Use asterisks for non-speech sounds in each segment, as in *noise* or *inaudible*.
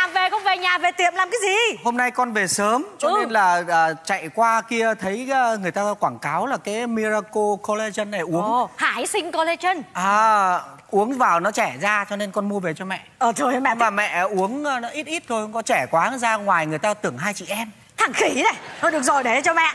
làm về không về nhà về tiệm làm cái gì Hôm nay con về sớm cho Ừ. nên là à, chạy qua kia thấy à, người ta quảng cáo là cái Miracle Collagen này uống. ồ hải sinh collagen À uống vào nó trẻ ra cho nên con mua về cho mẹ. ờ trời ơi mẹ Mà mẹ uống à, nó ít ít thôi, không có trẻ quá ra ngoài người ta tưởng hai chị em. thằng khỉ này thôi được rồi để cho mẹ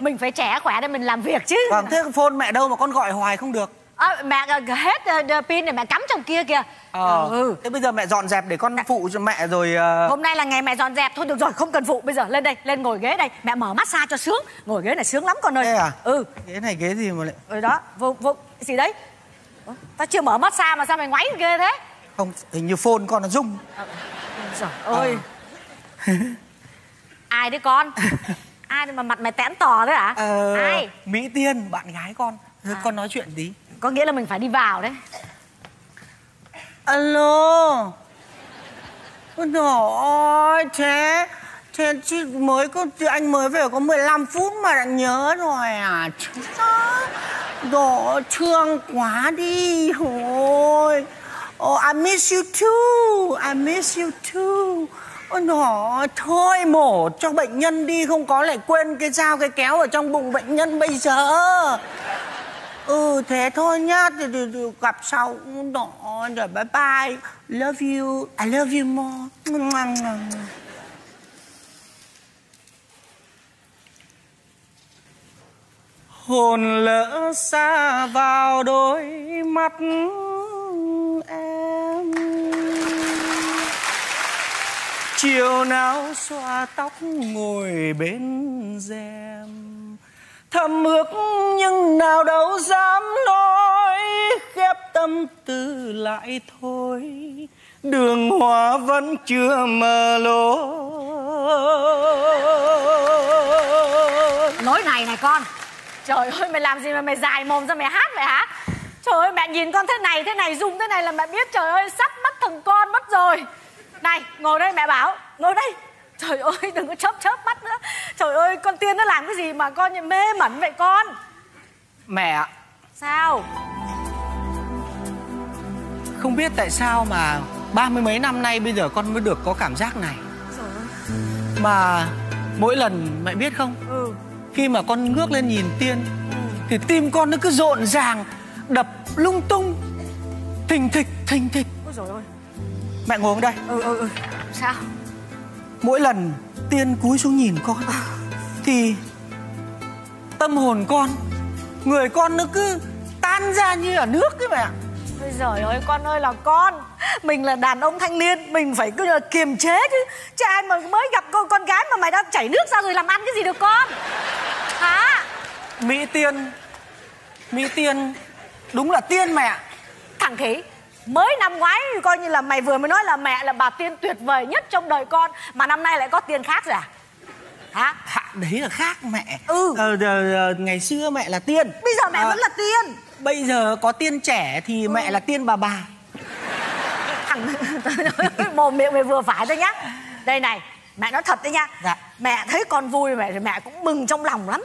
mình phải trẻ khỏe để mình làm việc chứ Vâng, thế phone mẹ đâu mà con gọi hoài không được. À, mẹ ờ, hết ờ, pin này mẹ cắm trong kia kìa. Ờ, ừ. thế bây giờ mẹ dọn dẹp để con phụ cho mẹ rồi à, hôm nay là ngày mẹ dọn dẹp. Thôi được rồi không cần phụ. Bây giờ lên đây lên ngồi ghế đây. Mẹ mở massage cho sướng. Ngồi ghế này sướng lắm con ơi. Thế à? ừ. Ghế này ghế gì mà lại ừ đó. Vô vô. Gì đấy? Ủa, ta chưa mở massage mà sao mày ngoáy ghê thế? Không hình như phone con nó rung. Trời ơi. Ai đấy con? *laughs* Ai mà mặt mày tẽn tò thế hả? Ờ, Ai? Mỹ Tiên, bạn gái con. Thôi con nói chuyện tí. Có nghĩa là mình phải đi vào đấy. Alo. Ôi Trời ơi Thế Thế chứ mới có Anh mới về có 15 phút mà đã nhớ rồi à? Chứ Đồ thương quá đi Ôi Oh, I miss you too I miss you too. Ôi nó thôi mổ cho bệnh nhân đi Không có lại quên cái dao cái kéo ở trong bụng bệnh nhân bây giờ. Ừ thế thôi nhá thì, thì, thì gặp sau đó rồi bye bye. Love you I love you more. Hồn lỡ xa vào đôi mắt em. Chiều nào xoa tóc ngồi bên rèm thầm ước nhưng nào đâu dám nói, khép tâm tư lại thôi. Đường hoa vẫn chưa mờ lối. Nói này này con. Trời ơi, mày làm gì mà mày dài mồm ra mày hát vậy hả? Trời ơi, mẹ nhìn con thế này thế này Dùng thế này là mẹ biết, trời ơi, sắp mất thằng con mất rồi. Này, ngồi đây mẹ bảo, Ngồi đây. Trời ơi đừng có chớp chớp mắt nữa. Trời ơi con Tiên nó làm cái gì mà con như mê mẩn vậy con? Mẹ Sao? Không biết tại sao mà ba mươi mấy năm nay bây giờ con mới được có cảm giác này. Trời ơi. Mà mỗi lần mẹ biết không? Ừ. Khi mà con ngước lên nhìn tiên thì tim con nó cứ rộn ràng đập lung tung thình thịch thình thịch. Ôi trời ơi. Mẹ ngồi ở đây. Ừ ừ ừ. Sao mỗi lần tiên cúi xuống nhìn con thì tâm hồn con người con nó cứ tan ra như ở nước ấy mẹ. Ôi giời ơi con ơi là con. Mình là đàn ông thanh niên Mình phải cứ là kiềm chế chứ. Chứ ai mà mới gặp con, con gái mà mày đã chảy nước ra rồi làm ăn cái gì được con? Hả? Mỹ tiên mỹ tiên đúng là tiên mẹ. Thằng khỉ Mới năm ngoái coi như là mày vừa mới nói là mẹ là bà tiên tuyệt vời nhất trong đời con Mà năm nay lại có tiên khác rồi à? Hả? Hạ đấy là khác mẹ. Ừ. ờ, ờ, ngày xưa mẹ là tiên. Bây giờ mẹ Ờ, vẫn là tiên. Bây giờ có tiên trẻ thì mẹ là tiên bà bà. Thằng *laughs* mồm miệng mày vừa phải thôi nhá. Đây này mẹ nói thật đấy nhá. Dạ. mẹ thấy con vui mẹ mẹ cũng mừng trong lòng lắm.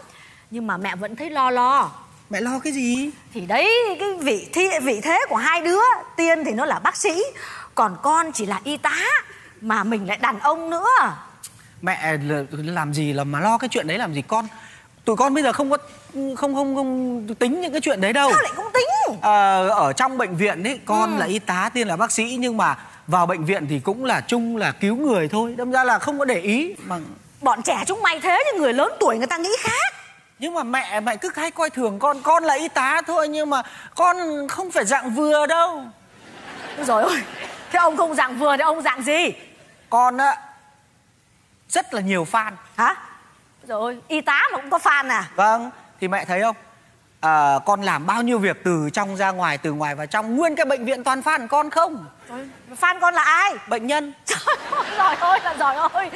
Nhưng mà mẹ vẫn thấy lo lo mẹ lo cái gì? Thì đấy cái vị thi vị thế của hai đứa tiên thì nó là bác sĩ còn con chỉ là y tá mà mình lại đàn ông nữa. Mẹ là- làm gì là mà lo cái chuyện đấy làm gì con? Tụi con bây giờ không có không không không tính những cái chuyện đấy đâu. Sao lại không tính? Ờ, ở trong bệnh viện ấy con là y tá tiên là bác sĩ nhưng mà vào bệnh viện thì cũng là chung là cứu người thôi. Đâm ra là không có để ý mà bọn trẻ chúng mày thế nhưng người lớn tuổi người ta nghĩ khác nhưng mà mẹ mẹ cứ hay coi thường con con là y tá thôi nhưng mà con không phải dạng vừa đâu. Rồi ôi thế ông không dạng vừa thì ông dạng gì? Con á rất là nhiều fan. Hả? Rồi y tá mà cũng có fan à? Vâng thì mẹ thấy không? À, con làm bao nhiêu việc từ trong ra ngoài từ ngoài vào trong nguyên cái bệnh viện toàn fan con không? Fan con là ai? Bệnh nhân. *laughs* Trời ơi, giỏi ơi là giỏi ơi.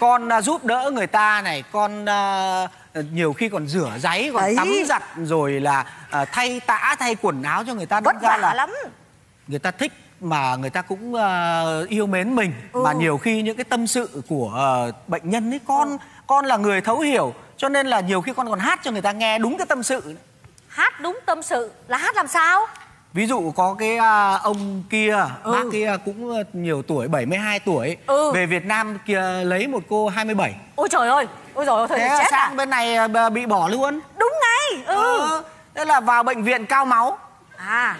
Con à, giúp đỡ người ta này con à, nhiều khi còn rửa giấy còn Đấy. tắm giặt rồi là à, thay tã thay quần áo cho người ta vất vả là lắm người ta thích mà người ta cũng à, yêu mến mình Ừ. mà nhiều khi những cái tâm sự của à, bệnh nhân ấy con con là người thấu hiểu cho nên là nhiều khi con còn hát cho người ta nghe đúng cái tâm sự hát đúng tâm sự là hát làm sao ví dụ có cái à, ông kia Ừ. bác kia cũng nhiều tuổi 72 tuổi Ừ. về Việt Nam kia lấy một cô 27 ôi trời ơi ôi ơi thôi thế chết à sang bên này à, b- bị bỏ luôn đúng ngay ừ. ừ. thế là vào bệnh viện cao máu à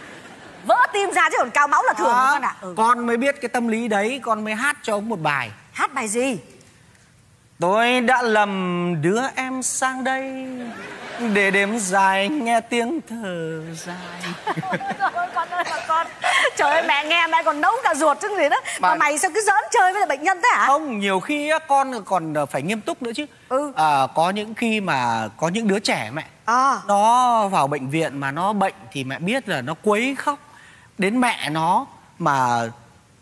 vỡ tim ra chứ còn cao máu là thường Đó. con ạ ừ. con mới biết cái tâm lý đấy con mới hát cho ông một bài hát bài gì Tôi đã lầm đưa em sang đây Để đêm dài nghe tiếng thở dài *laughs* Trời ơi, con ơi là con *laughs* Trời ơi mẹ nghe mẹ còn nấu cả ruột chứ gì đó Mà Mà- mày sao cứ giỡn chơi với lại bệnh nhân thế hả? Không, nhiều khi con còn phải nghiêm túc nữa chứ. Ừ. à, Có những khi mà có những đứa trẻ mẹ À. Nó vào bệnh viện mà nó bệnh thì mẹ biết là nó quấy khóc. Đến mẹ nó mà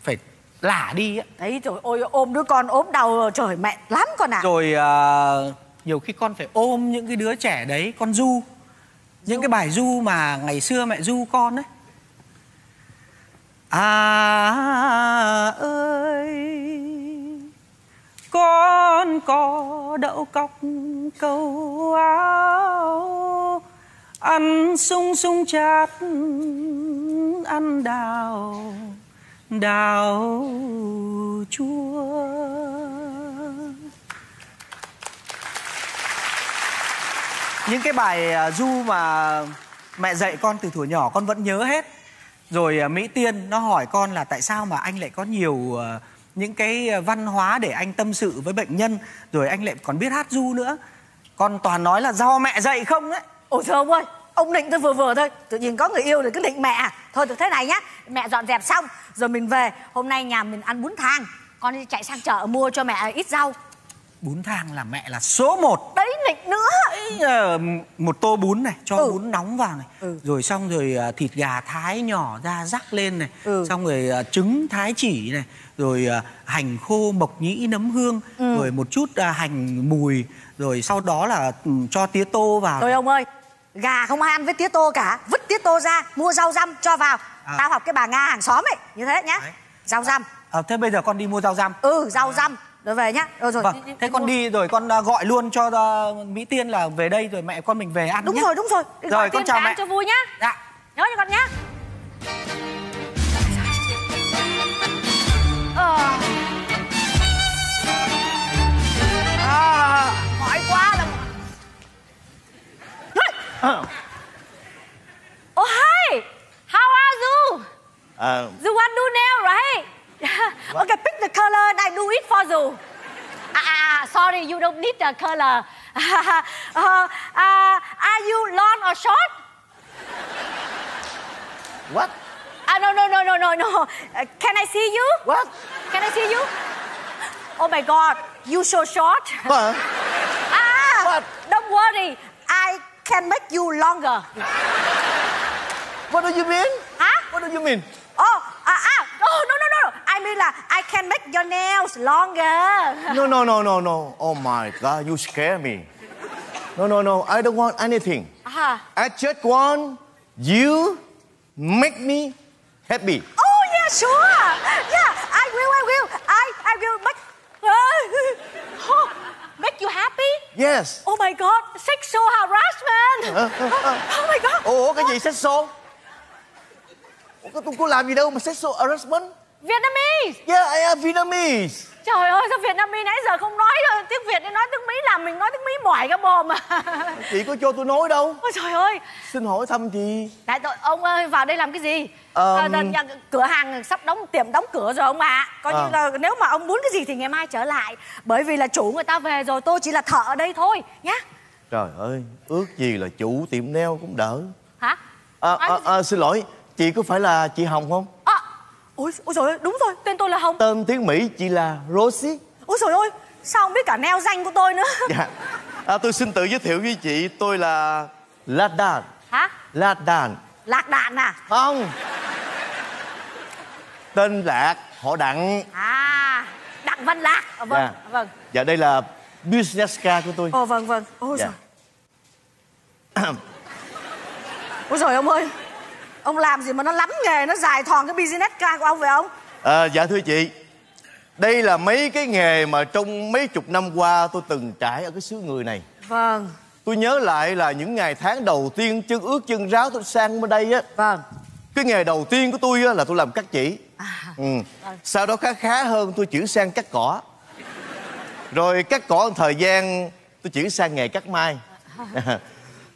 phải lả đi á. Đấy trời ơi ôm đứa con ốm đau trời mẹ lắm con ạ Rồi à, nhiều khi con phải ôm những cái đứa trẻ đấy Con du. Những cái bài du mà ngày xưa mẹ du con ấy À ơi, Con có đậu cọc câu áo, Ăn sung sung chát, Ăn đào Đào chua. Những cái bài à, du mà mẹ dạy con từ thuở nhỏ, con vẫn nhớ hết rồi à, mỹ tiên, nó hỏi con là tại sao mà anh lại có nhiều à, những cái à, văn hóa để anh tâm sự với bệnh nhân, rồi anh lại còn biết hát du nữa. Con toàn nói là do mẹ dạy không đấy Ôi trời ông ơi, Ông định tôi vừa vừa thôi. Tự nhiên có người yêu thì cứ định mẹ à? Thôi, được thế này nhá. Mẹ dọn dẹp xong, Rồi mình về. Hôm nay nhà mình ăn bún thang. Con đi chạy sang chợ mua cho mẹ ít rau bún thang là mẹ là số một. Đấy định nữa. Ấy, ờ, một tô bún này cho Ừ. bún nóng vào này. Ừ. rồi xong rồi à, thịt gà thái nhỏ ra rắc lên này. Ừ. xong rồi à, trứng thái chỉ này. Rồi à, hành khô mộc nhĩ nấm hương. Ừ. rồi một chút à, hành mùi. Rồi sau đó là ừ, cho tía tô vào. Thôi ông ơi Gà không ai ăn với tía tô cả. Vứt tía tô ra Mua rau răm cho vào. À. Tao học cái bà Nga hàng xóm ấy Như thế nhá. Đấy. Rau răm. À, thế bây giờ con đi mua rau răm. Ừ rau răm Rồi về nhá. Rồi rồi. Vâng thế con đi rồi con à, gọi luôn cho à, mỹ tiên là về đây rồi mẹ con mình về ăn Đúng nhé. rồi đúng rồi. Đi Rồi, gọi con chào mẹ. cho vui nhá. Dạ. Nhớ cho con nhá. Ờ. À, mỏi quá là Oh hi How are you? Uh, You want do nail right Okay pick the color and I do it for you Ah, ah, ah, sorry you don't need the color *laughs* uh, uh, Are you long or short what? Ah, no, no, no, no, no, no. Uh, can I see you? What? Can I see you? Oh my God, you so short. What? *laughs* ah, What? don't worry, I can make you longer. What do you mean? Huh? What do you mean? Oh, ah, ah, oh, no, no, no. I mean là I can make your nails longer. No, no, no, no, no. Oh my God, you scare me. No, no, no. I don't want anything. Ah. I just want you make me happy. Oh yeah, sure. Yeah, I will, I will. I, I will make, *laughs* oh, make you happy. Yes. Oh my God, sexual harassment. *laughs* oh my God. Ủa cái gì sexual? Tôi có làm gì đâu mà sexual harassment? Vietnamese. Yeah, I am Vietnamese. Trời ơi sao Việt Nam Mi nãy giờ không nói Tiếng Việt đi nói tiếng Mỹ làm mình nói tiếng Mỹ mỏi cả mồm à *laughs* Chị có cho tôi nói đâu. Ôi trời ơi Xin hỏi thăm chị. Đại tội ông ơi vào đây làm cái gì Ờm. à, nhà, Cửa hàng sắp đóng tiệm đóng cửa rồi ông ạ Coi như À. là nếu mà ông muốn cái gì thì ngày mai trở lại Bởi vì là chủ người ta về rồi tôi chỉ là thợ ở đây thôi nhá Trời ơi, ước gì là chủ tiệm nail cũng đỡ. Hả À, à, à, xin lỗi, chị có phải là chị Hồng không? à, Ôi, ôi trời ơi đúng rồi tên tôi là Hồng Tên tiếng Mỹ chị là Rosie. Ôi trời ơi sao ông biết cả neo danh của tôi nữa Dạ. À, tôi xin tự giới thiệu với chị, tôi là Ladan. Hả Ladan. Lạc đạn à Không. Tên Lạc, họ Đặng. À Đặng Văn Lạc à, Vâng Dạ. vâng Dạ đây là business card của tôi. Ồ vâng vâng Ôi Dạ. trời Ôi trời ông ơi Ông làm gì mà nó lắm nghề Nó dài thòn cái business card của ông phải không? À, dạ thưa chị, đây là mấy cái nghề mà trong mấy chục năm qua tôi từng trải ở cái xứ người này. Vâng. Tôi nhớ lại là những ngày tháng đầu tiên chân ướt chân ráo tôi sang bên đây á. Vâng. Cái nghề đầu tiên của tôi á, là tôi làm cắt chỉ. À. ừ. sau đó khá khá hơn tôi chuyển sang cắt cỏ. Rồi cắt cỏ một thời gian tôi chuyển sang nghề cắt mai *laughs*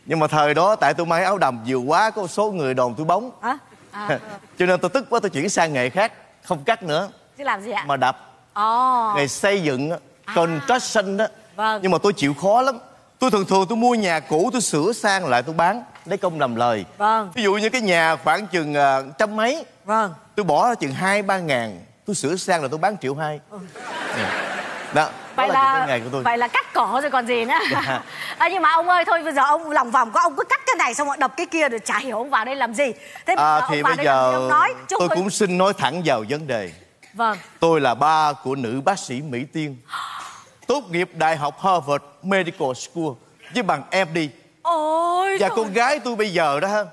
nhưng mà thời đó tại tôi may áo đầm nhiều quá có số người đồn tôi bóng. Hả? *laughs* À, cho nên tôi tức quá tôi chuyển sang nghề khác không cắt nữa. Chứ làm gì ạ? Mà đập. Ồ. Nghề xây dựng á, construction đó. Vâng. nhưng mà tôi chịu khó lắm. Tôi thường thường tôi mua nhà cũ tôi sửa sang lại tôi bán lấy công làm lời. Vâng. ví dụ như cái nhà khoảng chừng à, trăm mấy. Vâng. Tôi bỏ chừng hai ba ngàn tôi sửa sang là tôi bán triệu hai đó vậy là, là, nghề của tôi. vậy là cắt cỏ rồi còn gì nữa. Dạ. *laughs* à, nhưng mà ông ơi thôi bây giờ ông lòng vòng có ông cứ cắt cái này xong rồi đập cái kia rồi chả hiểu ông vào đây làm gì. Thế à, thì bây giờ ông nói tôi không- cũng xin nói thẳng vào vấn đề. Vâng. Tôi là ba của nữ bác sĩ mỹ tiên. *gasps* Tốt nghiệp đại học harvard medical school với bằng md ôi Và con gái tôi bây giờ đó ha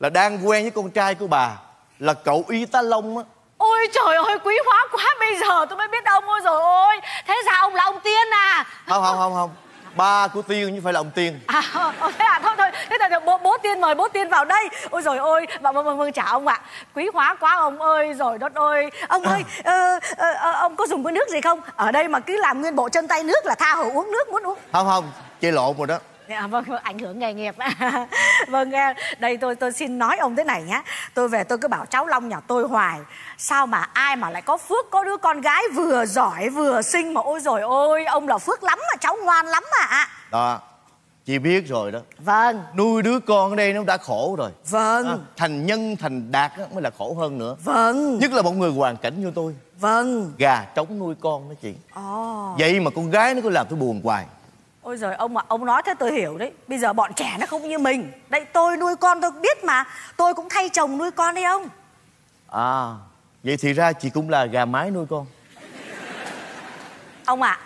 Là đang quen với con trai của bà Là cậu y tá Long á ôi trời ơi quý hóa quá bây giờ tôi mới biết ông ôi rồi ôi thế ra ông là ông tiên à? Không không không không. Ba của Tiên chứ phải là ông Tiên. À, ờ, *laughs* thế à, thôi thôi, thế là bố, bố tiên mời bố tiên vào đây. Ôi rồi ôi, vâng, vâng, vâng, vâng, chào ông ạ. Quý hóa quá ông ơi, rồi đất ơi. Ông ơi, ờ, ờ, ờ, ông có dùng cái nước gì không? Ở đây mà cứ làm nguyên bộ chân tay nước là tha hồ uống nước, muốn uống. Không không. Chơi lộn rồi đó Dạ, vâng, ảnh hưởng nghề nghiệp. *laughs* Vâng, đây tôi tôi xin nói ông thế này nhá. Tôi về tôi cứ bảo cháu Long nhà tôi hoài. Sao mà ai mà lại có phước Có đứa con gái vừa giỏi vừa xinh Mà ôi rồi ôi, ông là phước lắm mà Cháu ngoan lắm mà Đó Chị biết rồi đó. Vâng, Nuôi đứa con ở đây nó đã khổ rồi. Vâng, à, Thành nhân thành đạt mới là khổ hơn nữa. Vâng. Nhất là một người hoàn cảnh như tôi. Vâng. Gà trống nuôi con đó chị. Ồ. Vậy mà con gái nó cứ làm tôi buồn hoài Ôi giời ông ạ, ông nói thế tôi hiểu đấy. Bây giờ bọn trẻ nó không như mình. Đây tôi nuôi con tôi biết mà. Tôi cũng thay chồng nuôi con đấy ông. À Vậy thì ra chị cũng là gà mái nuôi con. Ông ạ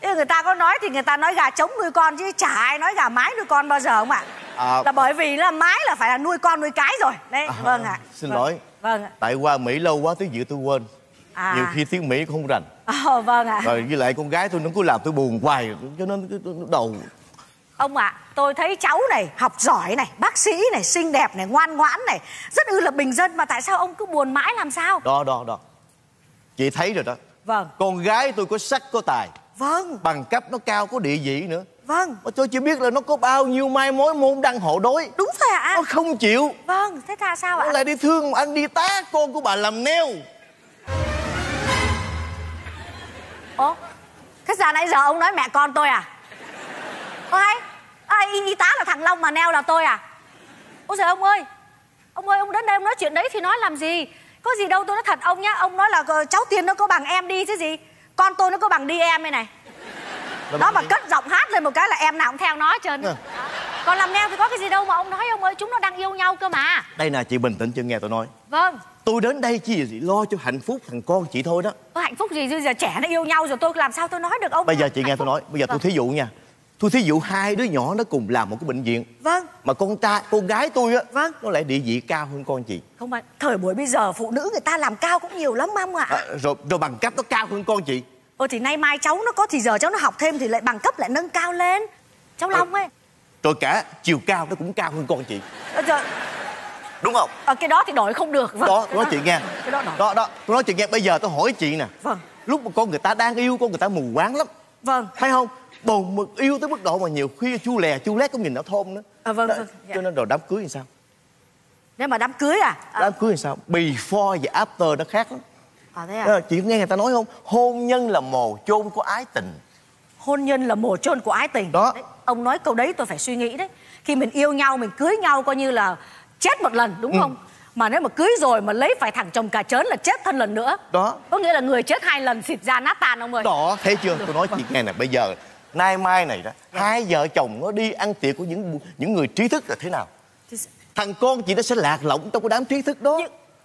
à, Người ta có nói thì người ta nói gà trống nuôi con Chứ chả ai nói gà mái nuôi con bao giờ ông ạ. À. Là bởi vì là mái là phải là nuôi con nuôi cái rồi. Đấy, À, vâng ạ. Xin vâng. lỗi. Vâng ạ. Tại qua Mỹ lâu quá tiếng Việt tôi quên à. Nhiều khi tiếng Mỹ cũng không rành. Ồ, Vâng ạ. Rồi với lại con gái tôi nó cứ làm tôi buồn hoài cho nên nó đầu. Ông ạ, tôi thấy cháu này học giỏi này, bác sĩ này, xinh đẹp này, ngoan ngoãn này Rất ư là bình dân mà tại sao ông cứ buồn mãi làm sao? Đó đó đó. Chị thấy rồi đó. Vâng, con gái tôi có sắc có tài. Vâng, bằng cấp nó cao có địa vị nữa. Vâng. Mà tôi chỉ biết là nó có bao nhiêu mai mối môn đăng hộ đối. Đúng rồi ạ. Nó không chịu. Vâng, thế là sao ạ? nó lại đi thương anh đi tá con của bà làm neo Ồ, thế giờ nãy giờ ông nói mẹ con tôi à? Ôi hay, à, y, y tá là thằng Long mà neo là tôi à? Ôi giời ông ơi, ông ơi ông đến đây ông nói chuyện đấy thì nói làm gì? Có gì đâu tôi nói thật ông nhá, ông nói là ờ, cháu Tiền nó có bằng em đi chứ gì? Con tôi nó có bằng đi em đây này. Đó mà cất giọng hát lên một cái là em nào cũng theo nó trơn. Ừ. Còn làm neo thì có cái gì đâu mà ông nói ông ơi, chúng nó đang yêu nhau cơ mà. đây nè chị bình tĩnh chưa nghe tôi nói Vâng, tôi đến đây chỉ gì lo cho hạnh phúc thằng con chị thôi đó có hạnh phúc gì bây giờ trẻ nó yêu nhau rồi tôi làm sao tôi nói được ông? bây giờ chị nghe Hạnh tôi phúc. nói bây giờ tôi Vâng. thí dụ nha tôi thí dụ hai đứa nhỏ nó cùng làm một cái bệnh viện Vâng. mà con trai con gái tôi á Vâng. nó lại địa vị cao hơn con chị Không phải, thời buổi bây giờ phụ nữ người ta làm cao cũng nhiều lắm ông ạ. à, rồi rồi bằng cấp nó cao hơn con chị Ồ thì nay mai cháu nó có thì giờ cháu nó học thêm thì lại bằng cấp lại nâng cao lên. Cháu Ờ. Long ấy. rồi cả chiều cao nó cũng cao hơn con chị Ờ, trời, đúng không ờ, cái đó thì đổi không được. Vâng. đó tôi nói chị nghe Cái đó đổi. đó đó tôi nói chị nghe bây giờ tôi hỏi chị nè Vâng. lúc mà con người ta đang yêu con người ta mù quáng lắm Vâng. thấy không bầu mực yêu tới mức độ mà nhiều khi chu lè chu lét cũng nhìn nó thôn nữa À, vâng, Đó, vâng, dạ. cho nên rồi đám cưới thì sao Nếu mà đám cưới à? À, đám cưới thì sao before và after nó khác lắm à thế à? Đó, chị nghe người ta nói không hôn nhân là mồ chôn của ái tình Hôn nhân là mồ chôn của ái tình. Đó. Đấy, ông nói câu đấy tôi phải suy nghĩ đấy. Khi mình yêu nhau mình cưới nhau coi như là chết một lần Ừ. đúng không? Mà nếu mà cưới rồi mà lấy phải thằng chồng cà chớn là chết thân lần nữa. Đó. Có nghĩa là người chết hai lần xịt ra nát tan ông ơi. đó thấy chưa tôi nói chị nghe nè bây giờ nay mai này đó hai vợ chồng nó đi ăn tiệc của những những người trí thức là thế nào thằng con chị nó sẽ lạc lõng trong cái đám trí thức đó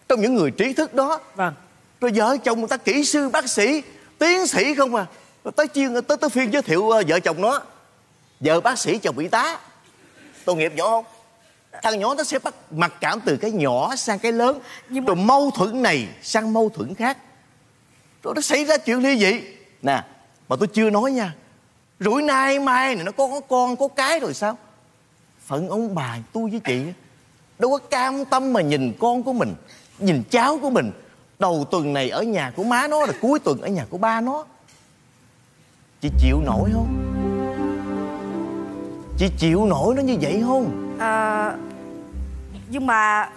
trong những người trí thức đó Vâng. rồi vợ chồng người ta kỹ sư bác sĩ tiến sĩ không à rồi tới chuyên tới tới phiên giới thiệu ờ, vợ chồng nó vợ bác sĩ chồng y tá tội nghiệp nhỏ không thằng nhỏ nó sẽ bắt mặc cảm từ cái nhỏ sang cái lớn. Nhưng mà- rồi mâu thuẫn này sang mâu thuẫn khác. Rồi nó xảy ra chuyện ly dị. Nè mà tôi chưa nói nha. Rủi nay mai này nó có, có con có cái rồi sao? Phận ông bà tôi với chị đâu có cam tâm mà nhìn con của mình nhìn cháu của mình. Đầu tuần này ở nhà của má nó rồi cuối tuần ở nhà của ba nó. Chị chịu nổi không? Chị chịu nổi nó như vậy không? Ờ, nhưng mà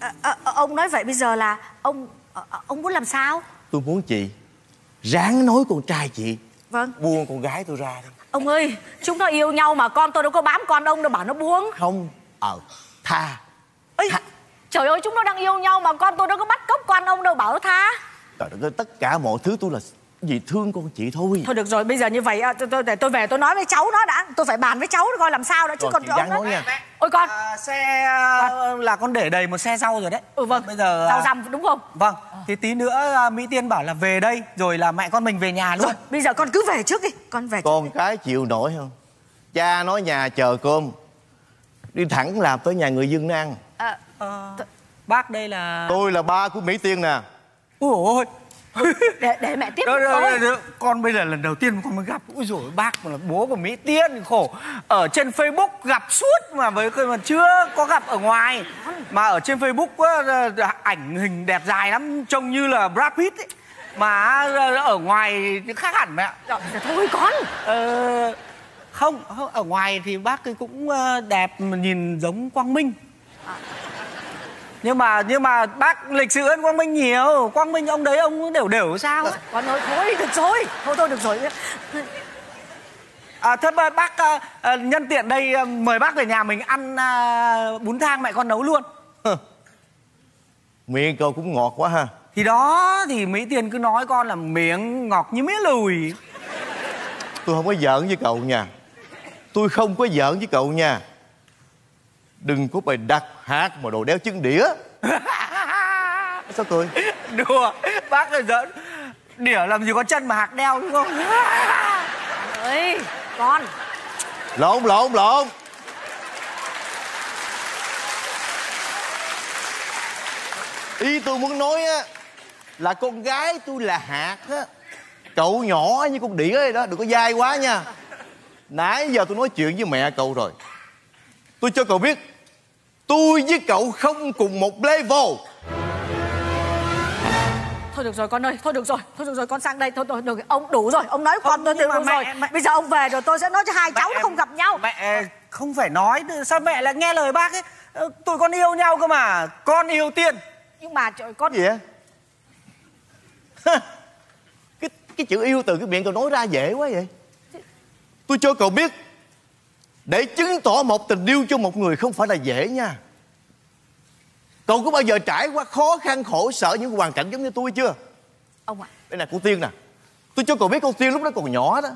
ờ, ờ, ông nói vậy bây giờ là ông ờ, ông muốn làm sao? Tôi muốn chị ráng nói con trai chị. Vâng. Buông con gái tôi ra đi. Ông ơi chúng nó yêu nhau mà con tôi đâu có bám con ông đâu bảo nó buông. Không ờ tha. Ê, Tha. trời ơi chúng nó đang yêu nhau mà con tôi đâu có bắt cóc con ông đâu bảo nó tha. Trời đất ơi tất cả mọi thứ tôi là vì thương con chị thôi. Thôi được rồi bây giờ như vậy à, tôi, tôi để tôi về tôi nói với cháu nó đã. Tôi phải bàn với cháu nó coi làm sao đã chứ Rồi, còn chị ông đó- nói nha. ôi con. À, xe à, là con để đầy một xe rau rồi đấy. Ừ vâng. Bây giờ rau à, răm đúng không? Vâng thì tí nữa à, mỹ tiên bảo là về đây rồi là mẹ con mình về nhà luôn. Rồi bây giờ con cứ về trước đi con về trước. con cái chịu nổi không? Cha nói nhà chờ cơm. Đi thẳng làm tới nhà người dân nó ăn Ờ, Ờ, bác đây là tôi là ba của mỹ tiên nè. Ôi ôi để để mẹ tiếp Đó, đó, đó, đó. con bây giờ lần đầu tiên con mới gặp ui rồi bác mà là bố của mỹ tiên khổ. Ở trên facebook gặp suốt mà với mà chưa có gặp ở ngoài. Mà ở trên facebook á, ảnh hình đẹp dài lắm trông như là brad pitt ấy. mà ở ngoài khác hẳn mẹ. Rồi thôi con. Ờ, không, không ở ngoài thì bác ấy cũng ờ, đẹp mà nhìn giống Quang Minh nhưng mà nhưng mà bác lịch sự hơn Quang Minh nhiều. Quang Minh ông đấy ông đều đều sao ấy. con ơi thôi được rồi thôi thôi được rồi. À, thế mà bác ờ, nhân tiện đây ờ, mời bác về nhà mình ăn ờ, bún thang mẹ con nấu luôn. Miệng cậu cũng ngọt quá ha. Thì đó thì Mỹ Tiền cứ nói con là miệng ngọt như mía lùi. Tôi không có giỡn với cậu nha. Tôi không có giỡn với cậu nha đừng có bày đặt hạt mà đồ đeo chân đĩa. *laughs* Sao cười? Đùa bác là giỡn. Đỉa làm gì có chân mà hạc đeo đúng không? *laughs* Ơi con. Lộn lộn lộn. Ý tôi muốn nói á là con gái tôi là hạt á. Cậu nhỏ như con đĩa vậy đó đừng có dai quá nha. Nãy giờ tôi nói chuyện với mẹ cậu rồi tôi cho cậu biết tôi với cậu không cùng một level. Thôi được rồi con ơi thôi được rồi thôi được rồi con sang đây. Thôi thôi được ông đủ rồi ông nói con Không, tôi nhưng được mà rồi. mẹ- mẹ- bây giờ ông về rồi tôi sẽ nói cho hai cháu nó không gặp nhau. mẹ không phải nói sao mẹ lại nghe lời bác ấy? Ờ, tụi con yêu nhau cơ mà con yêu tiên. Nhưng mà trời con gì vậy? *laughs* Cái cái chữ yêu từ cái miệng cậu nói ra dễ quá vậy. Tôi cho cậu biết để chứng tỏ một tình yêu cho một người không phải là dễ nha. Cậu có bao giờ trải qua khó khăn khổ sở những hoàn cảnh giống như tôi chưa? Ông ạ. Đây là cô tiên nè. Tôi cho cậu biết cô tiên lúc đó còn nhỏ đó.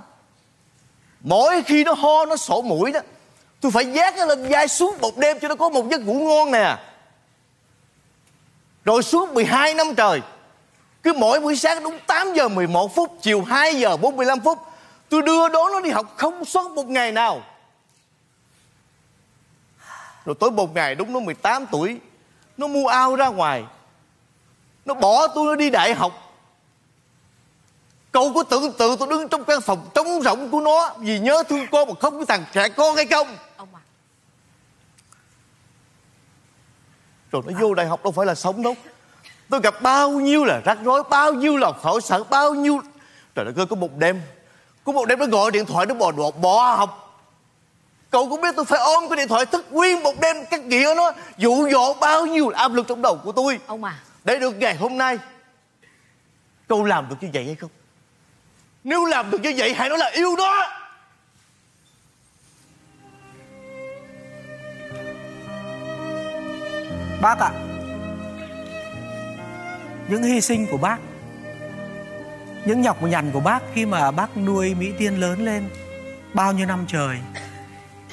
Mỗi khi nó ho nó sổ mũi đó tôi phải vác nó lên vai suốt một đêm cho nó có một giấc ngủ ngon nè. Rồi suốt 12 năm trời cứ mỗi buổi sáng đúng 8 giờ 11 phút chiều 2 giờ 45 phút tôi đưa đón nó đi học không sót một ngày nào rồi tối một ngày đúng nó 18 tuổi nó mua ao ra ngoài. Nó bỏ tôi nó đi đại học. Cậu có tưởng tượng tôi đứng trong căn phòng trống rỗng của nó Vì nhớ thương con mà không có thằng trẻ con hay không? Ông ạ Rồi nó vô đại học đâu phải là sống đâu. Tôi gặp bao nhiêu là rắc rối Bao nhiêu là khổ sở Bao nhiêu. Trời đất ơi có một đêm Có một đêm nó gọi điện thoại nó bỏ, bỏ học Cậu cũng biết tôi phải ôm cái điện thoại thức nguyên một đêm Các nghĩa nó dụ dỗ bao nhiêu là áp lực trong đầu của tôi. Ông à. Để được ngày hôm nay Cậu làm được như vậy hay không? Nếu làm được như vậy hãy nói là yêu nó. Bác ạ những hy sinh của bác những nhọc nhằn của bác khi mà bác nuôi mỹ tiên lớn lên bao nhiêu năm trời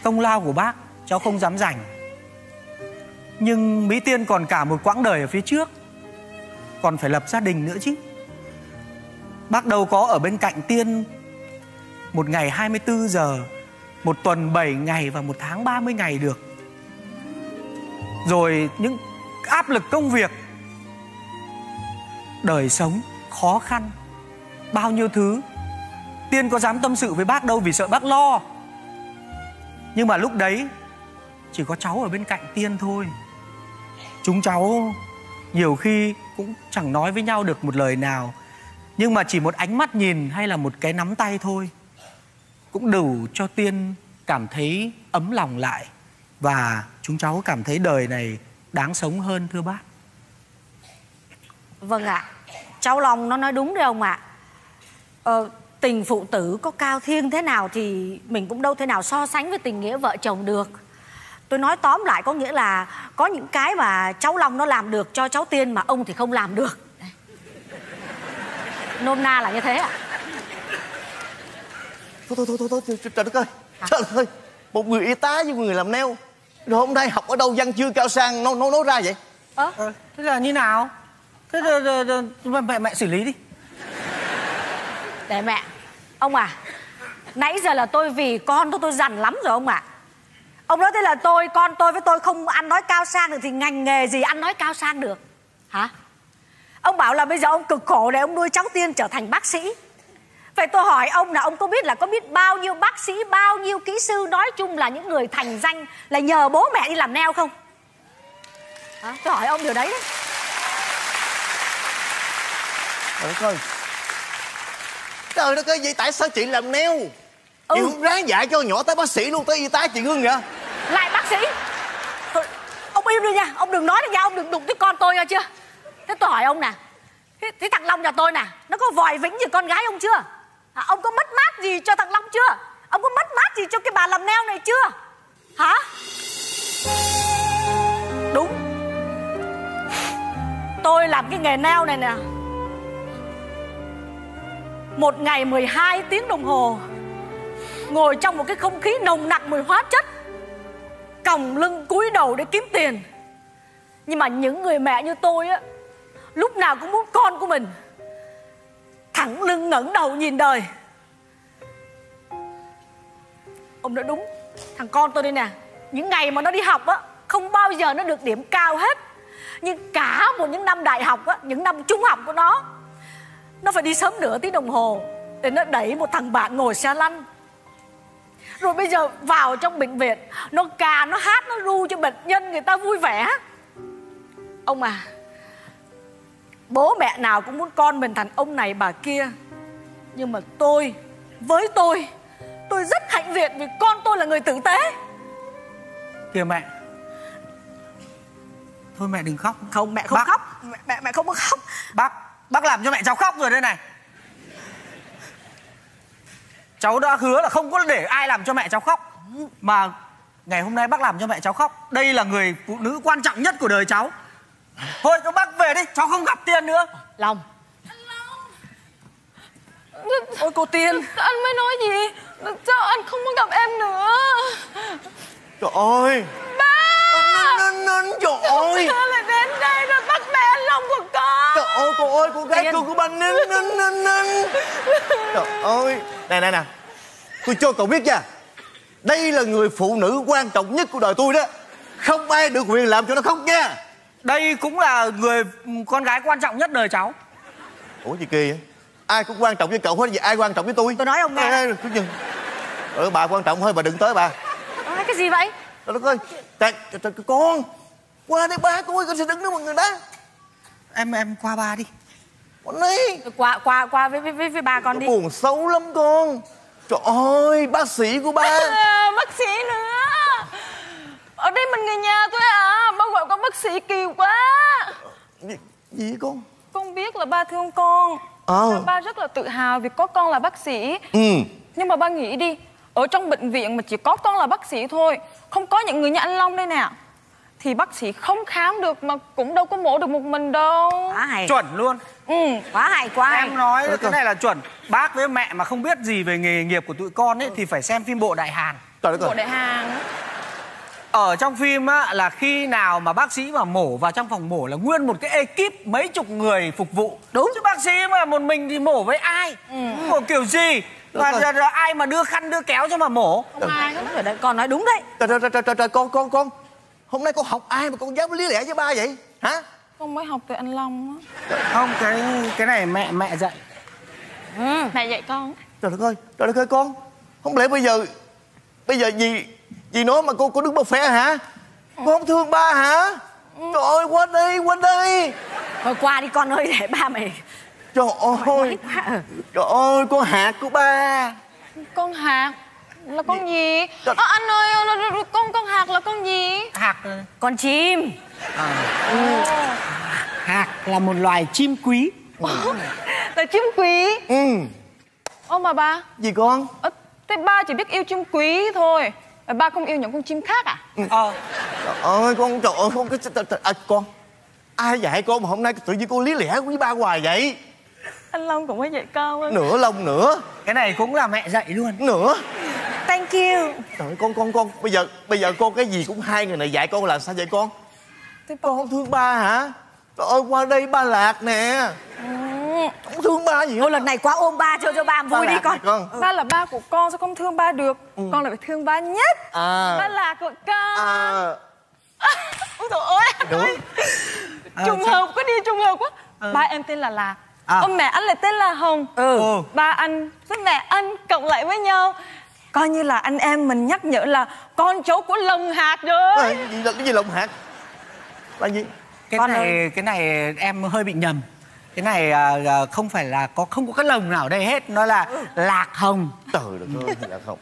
công lao của bác, cháu không dám dành nhưng mỹ tiên còn cả một quãng đời ở phía trước. Còn phải lập gia đình nữa chứ. Bác đâu có ở bên cạnh tiên một ngày 24 giờ, một tuần 7 ngày và một tháng 30 ngày được. Rồi những áp lực công việc, đời sống khó khăn, bao nhiêu thứ. Tiên có dám tâm sự với bác đâu vì sợ bác lo nhưng mà lúc đấy chỉ có cháu ở bên cạnh tiên thôi. Chúng cháu nhiều khi cũng chẳng nói với nhau được một lời nào. Nhưng mà chỉ một ánh mắt nhìn hay là một cái nắm tay thôi. Cũng đủ cho tiên cảm thấy ấm lòng lại. Và chúng cháu cảm thấy đời này đáng sống hơn thưa bác. Vâng ạ. Cháu Long nó nói đúng đấy ông ạ. Ờ, Tình phụ tử có cao thiêng thế nào Thì mình cũng đâu thể nào so sánh với tình nghĩa vợ chồng được. Tôi nói tóm lại có nghĩa là Có những cái mà cháu Long nó làm được cho cháu Tiên Mà ông thì không làm được. Nôm na là như thế ạ. Thôi thôi thôi thôi, thôi trời, đất ơi. Trời đất ơi. Một người y tá với một người làm neo rồi hôm nay học ở đâu văn chương cao sang nó nó nói ra vậy? Ơ? Ờ, thế là như nào? Thế là, mẹ mẹ xử lý đi. Để mẹ Ông à Nãy giờ là tôi vì con tôi tôi dằn lắm rồi ông ạ Ông nói thế là tôi Con tôi với tôi không ăn nói cao sang được Thì ngành nghề gì ăn nói cao sang được Hả Ông bảo là bây giờ ông cực khổ để ông nuôi cháu tiên trở thành bác sĩ Vậy tôi hỏi ông là ông có biết là có biết bao nhiêu bác sĩ, bao nhiêu kỹ sư nói chung là những người thành danh là nhờ bố mẹ đi làm neo không? Hả? Tôi hỏi ông điều đấy đấy. trời đất ơi trời đất ơi vậy tại sao chị làm neo? Ừ. chị không ráng dạy cho nhỏ tới bác sĩ luôn tới y tá chị hương vậy Lại bác sĩ. Thôi, Ông im đi nha Ông đừng nói được nha Ông đừng đụng tới con tôi nha chưa? Thế tôi hỏi ông nè Thế, thế thằng Long nhà tôi nè Nó có vòi vĩnh như con gái ông chưa? À, Ông có mất mát gì cho thằng Long chưa? Ông có mất mát gì cho cái bà làm neo này chưa? Hả? Đúng. Tôi làm cái nghề neo này nè một ngày 12 tiếng đồng hồ, Ngồi trong một cái không khí nồng nặc mùi hóa chất, Còng lưng cúi đầu để kiếm tiền. Nhưng mà những người mẹ như tôi á, Lúc nào cũng muốn con của mình Thẳng lưng ngẩng đầu nhìn đời. Ông nói đúng, Thằng con tôi đây nè, Những ngày mà nó đi học á, Không bao giờ nó được điểm cao hết. Nhưng cả một những năm đại học á, Những năm trung học của nó nó phải đi sớm nửa tiếng đồng hồ Để nó đẩy một thằng bạn ngồi xe lăn. Rồi bây giờ vào trong bệnh viện Nó ca, nó hát, nó ru cho bệnh nhân người ta vui vẻ. Ông à Bố mẹ nào cũng muốn con mình thành ông này bà kia. Nhưng mà tôi Với tôi Tôi rất hạnh diện vì con tôi là người tử tế. Kìa mẹ. Thôi mẹ đừng khóc. Không mẹ không Bác- khóc. Mẹ, mẹ mẹ không có khóc. Bác bác làm cho mẹ cháu khóc rồi đây này. Cháu đã hứa là không có để ai làm cho mẹ cháu khóc. Mà ngày hôm nay bác làm cho mẹ cháu khóc. Đây là người phụ nữ quan trọng nhất của đời cháu. Thôi cho bác về đi cháu không gặp tiên nữa. Lòng Ôi cô Tiên. Anh mới nói gì? Sao anh không muốn gặp em nữa? Trời ơi. Ba Nín, nín, trời ơi Sao lại đến đây rồi bắt mẹ anh Long của con. Trời ơi cô ơi cô gái cưng của ba nín nín nín nín trời ơi. Nè nè nè. Tôi cho cậu biết nha. Đây là người phụ nữ quan trọng nhất của đời tôi đó. Không ai được quyền làm cho nó khóc nha. Đây cũng là người con gái quan trọng nhất đời cháu. Ủa gì kỳ vậy? Ai cũng quan trọng với cậu hết vậy ai quan trọng với tôi? Tôi nói ông nghe. Ê, ê, ờ bà quan trọng hơi bà đừng tới bà. Cái gì vậy trời đất ơi trời, trời, trời, con. Qua đây ba coi con sẽ đứng đó mọi người đó. Em em qua ba đi. Con đi Qua qua qua với với với, với bà con đi. buồn xấu lắm con. Trời ơi bác sĩ của ba. À, *laughs* Bác sĩ nữa. Ở đây mình người nhà tôi à. Bác gọi con bác sĩ kỳ quá. Gì, gì con? Con biết là ba thương con. Và Ba rất là tự hào vì có con là bác sĩ. Ừ. Nhưng mà ba nghĩ đi Ở trong bệnh viện mà chỉ có con là bác sĩ thôi Không có những người như anh Long đây nè. Thì bác sĩ không khám được Mà cũng đâu có mổ được một mình đâu. Quá hay. Chuẩn luôn. Ừ. Quá hay quá hay. Em nói Được cái này là chuẩn. Bác với mẹ mà không biết gì về nghề nghiệp của tụi con ấy thì phải xem phim bộ đại hàn. Bộ đại hàng ở trong phim á là khi nào mà bác sĩ mà mổ vào trong phòng mổ là nguyên một cái ekip mấy chục người phục vụ. Đúng. chứ bác sĩ mà một mình thì mổ với ai? Mổ kiểu gì và rồi. rồi, rồi ai mà đưa khăn đưa kéo cho mà mổ? Không ai đúng rồi đấy Con nói đúng đấy. Trời trời trời trời, trời, con con con. Hôm nay con học ai mà con dám lý lẽ với ba vậy? Hả? Con mới học từ anh Long á. Không cái cái này mẹ mẹ dạy. Mẹ dạy con trời đất ơi trời đất ơi con. Không lẽ bây giờ bây giờ gì gì nói mà cô cô đứng bơ phe hả? Con không thương ba hả? Trời ơi quên đi quên đi. Thôi qua đi con ơi để ba mày trời ơi. ừ. trời ơi con hạt của ba. Con hạt là con gì? Con- Ờ, anh ơi, ờ, ờ, con con hạt là con gì? hạc con chim. Hạc là một loài chim quý. Là chim quý. ừ. Ô mà ba, gì con? Ờ, thế ba chỉ biết yêu chim quý thôi. Ờ, Ba không yêu những con chim khác à? ờ. Trời ơi con trời ơi con cái à, con ai dạy con mà hôm nay tự nhiên con lý lẽ với ba hoài vậy Anh Long cũng mới dạy con á. nửa lông nữa cái này cũng là mẹ dạy luôn nữa thank you trời ơi, con con con bây giờ bây giờ con cái gì cũng hai người này dạy con là sao vậy con Thế con không thương ba hả trời ơi qua đây ba lạc nè Ừ. không thương ba gì hết thôi lần này qua ôm ba cho cho ba vui Ba đi lạc con này con Ba là ba của con sao không thương ba được? Con là phải thương ba nhất. à Ba là của con. à Ôi trời ơi, anh Đúng. ơi. Trùng hợp quá đi, trùng hợp quá. Ba em tên là Lạc. À. Ông mẹ anh lại tên là Hồng. ừ Ồ. Ba anh với mẹ anh cộng lại với nhau. Coi như là anh em mình nhắc nhở là con cháu của lồng hạt rồi. Ê, cái gì là cái gì lồng hạt là gì cái Con này cái này em hơi bị nhầm cái này à, à, không phải là có không có cái lồng nào ở đây hết nó là lạc hồng trời đất ơi là không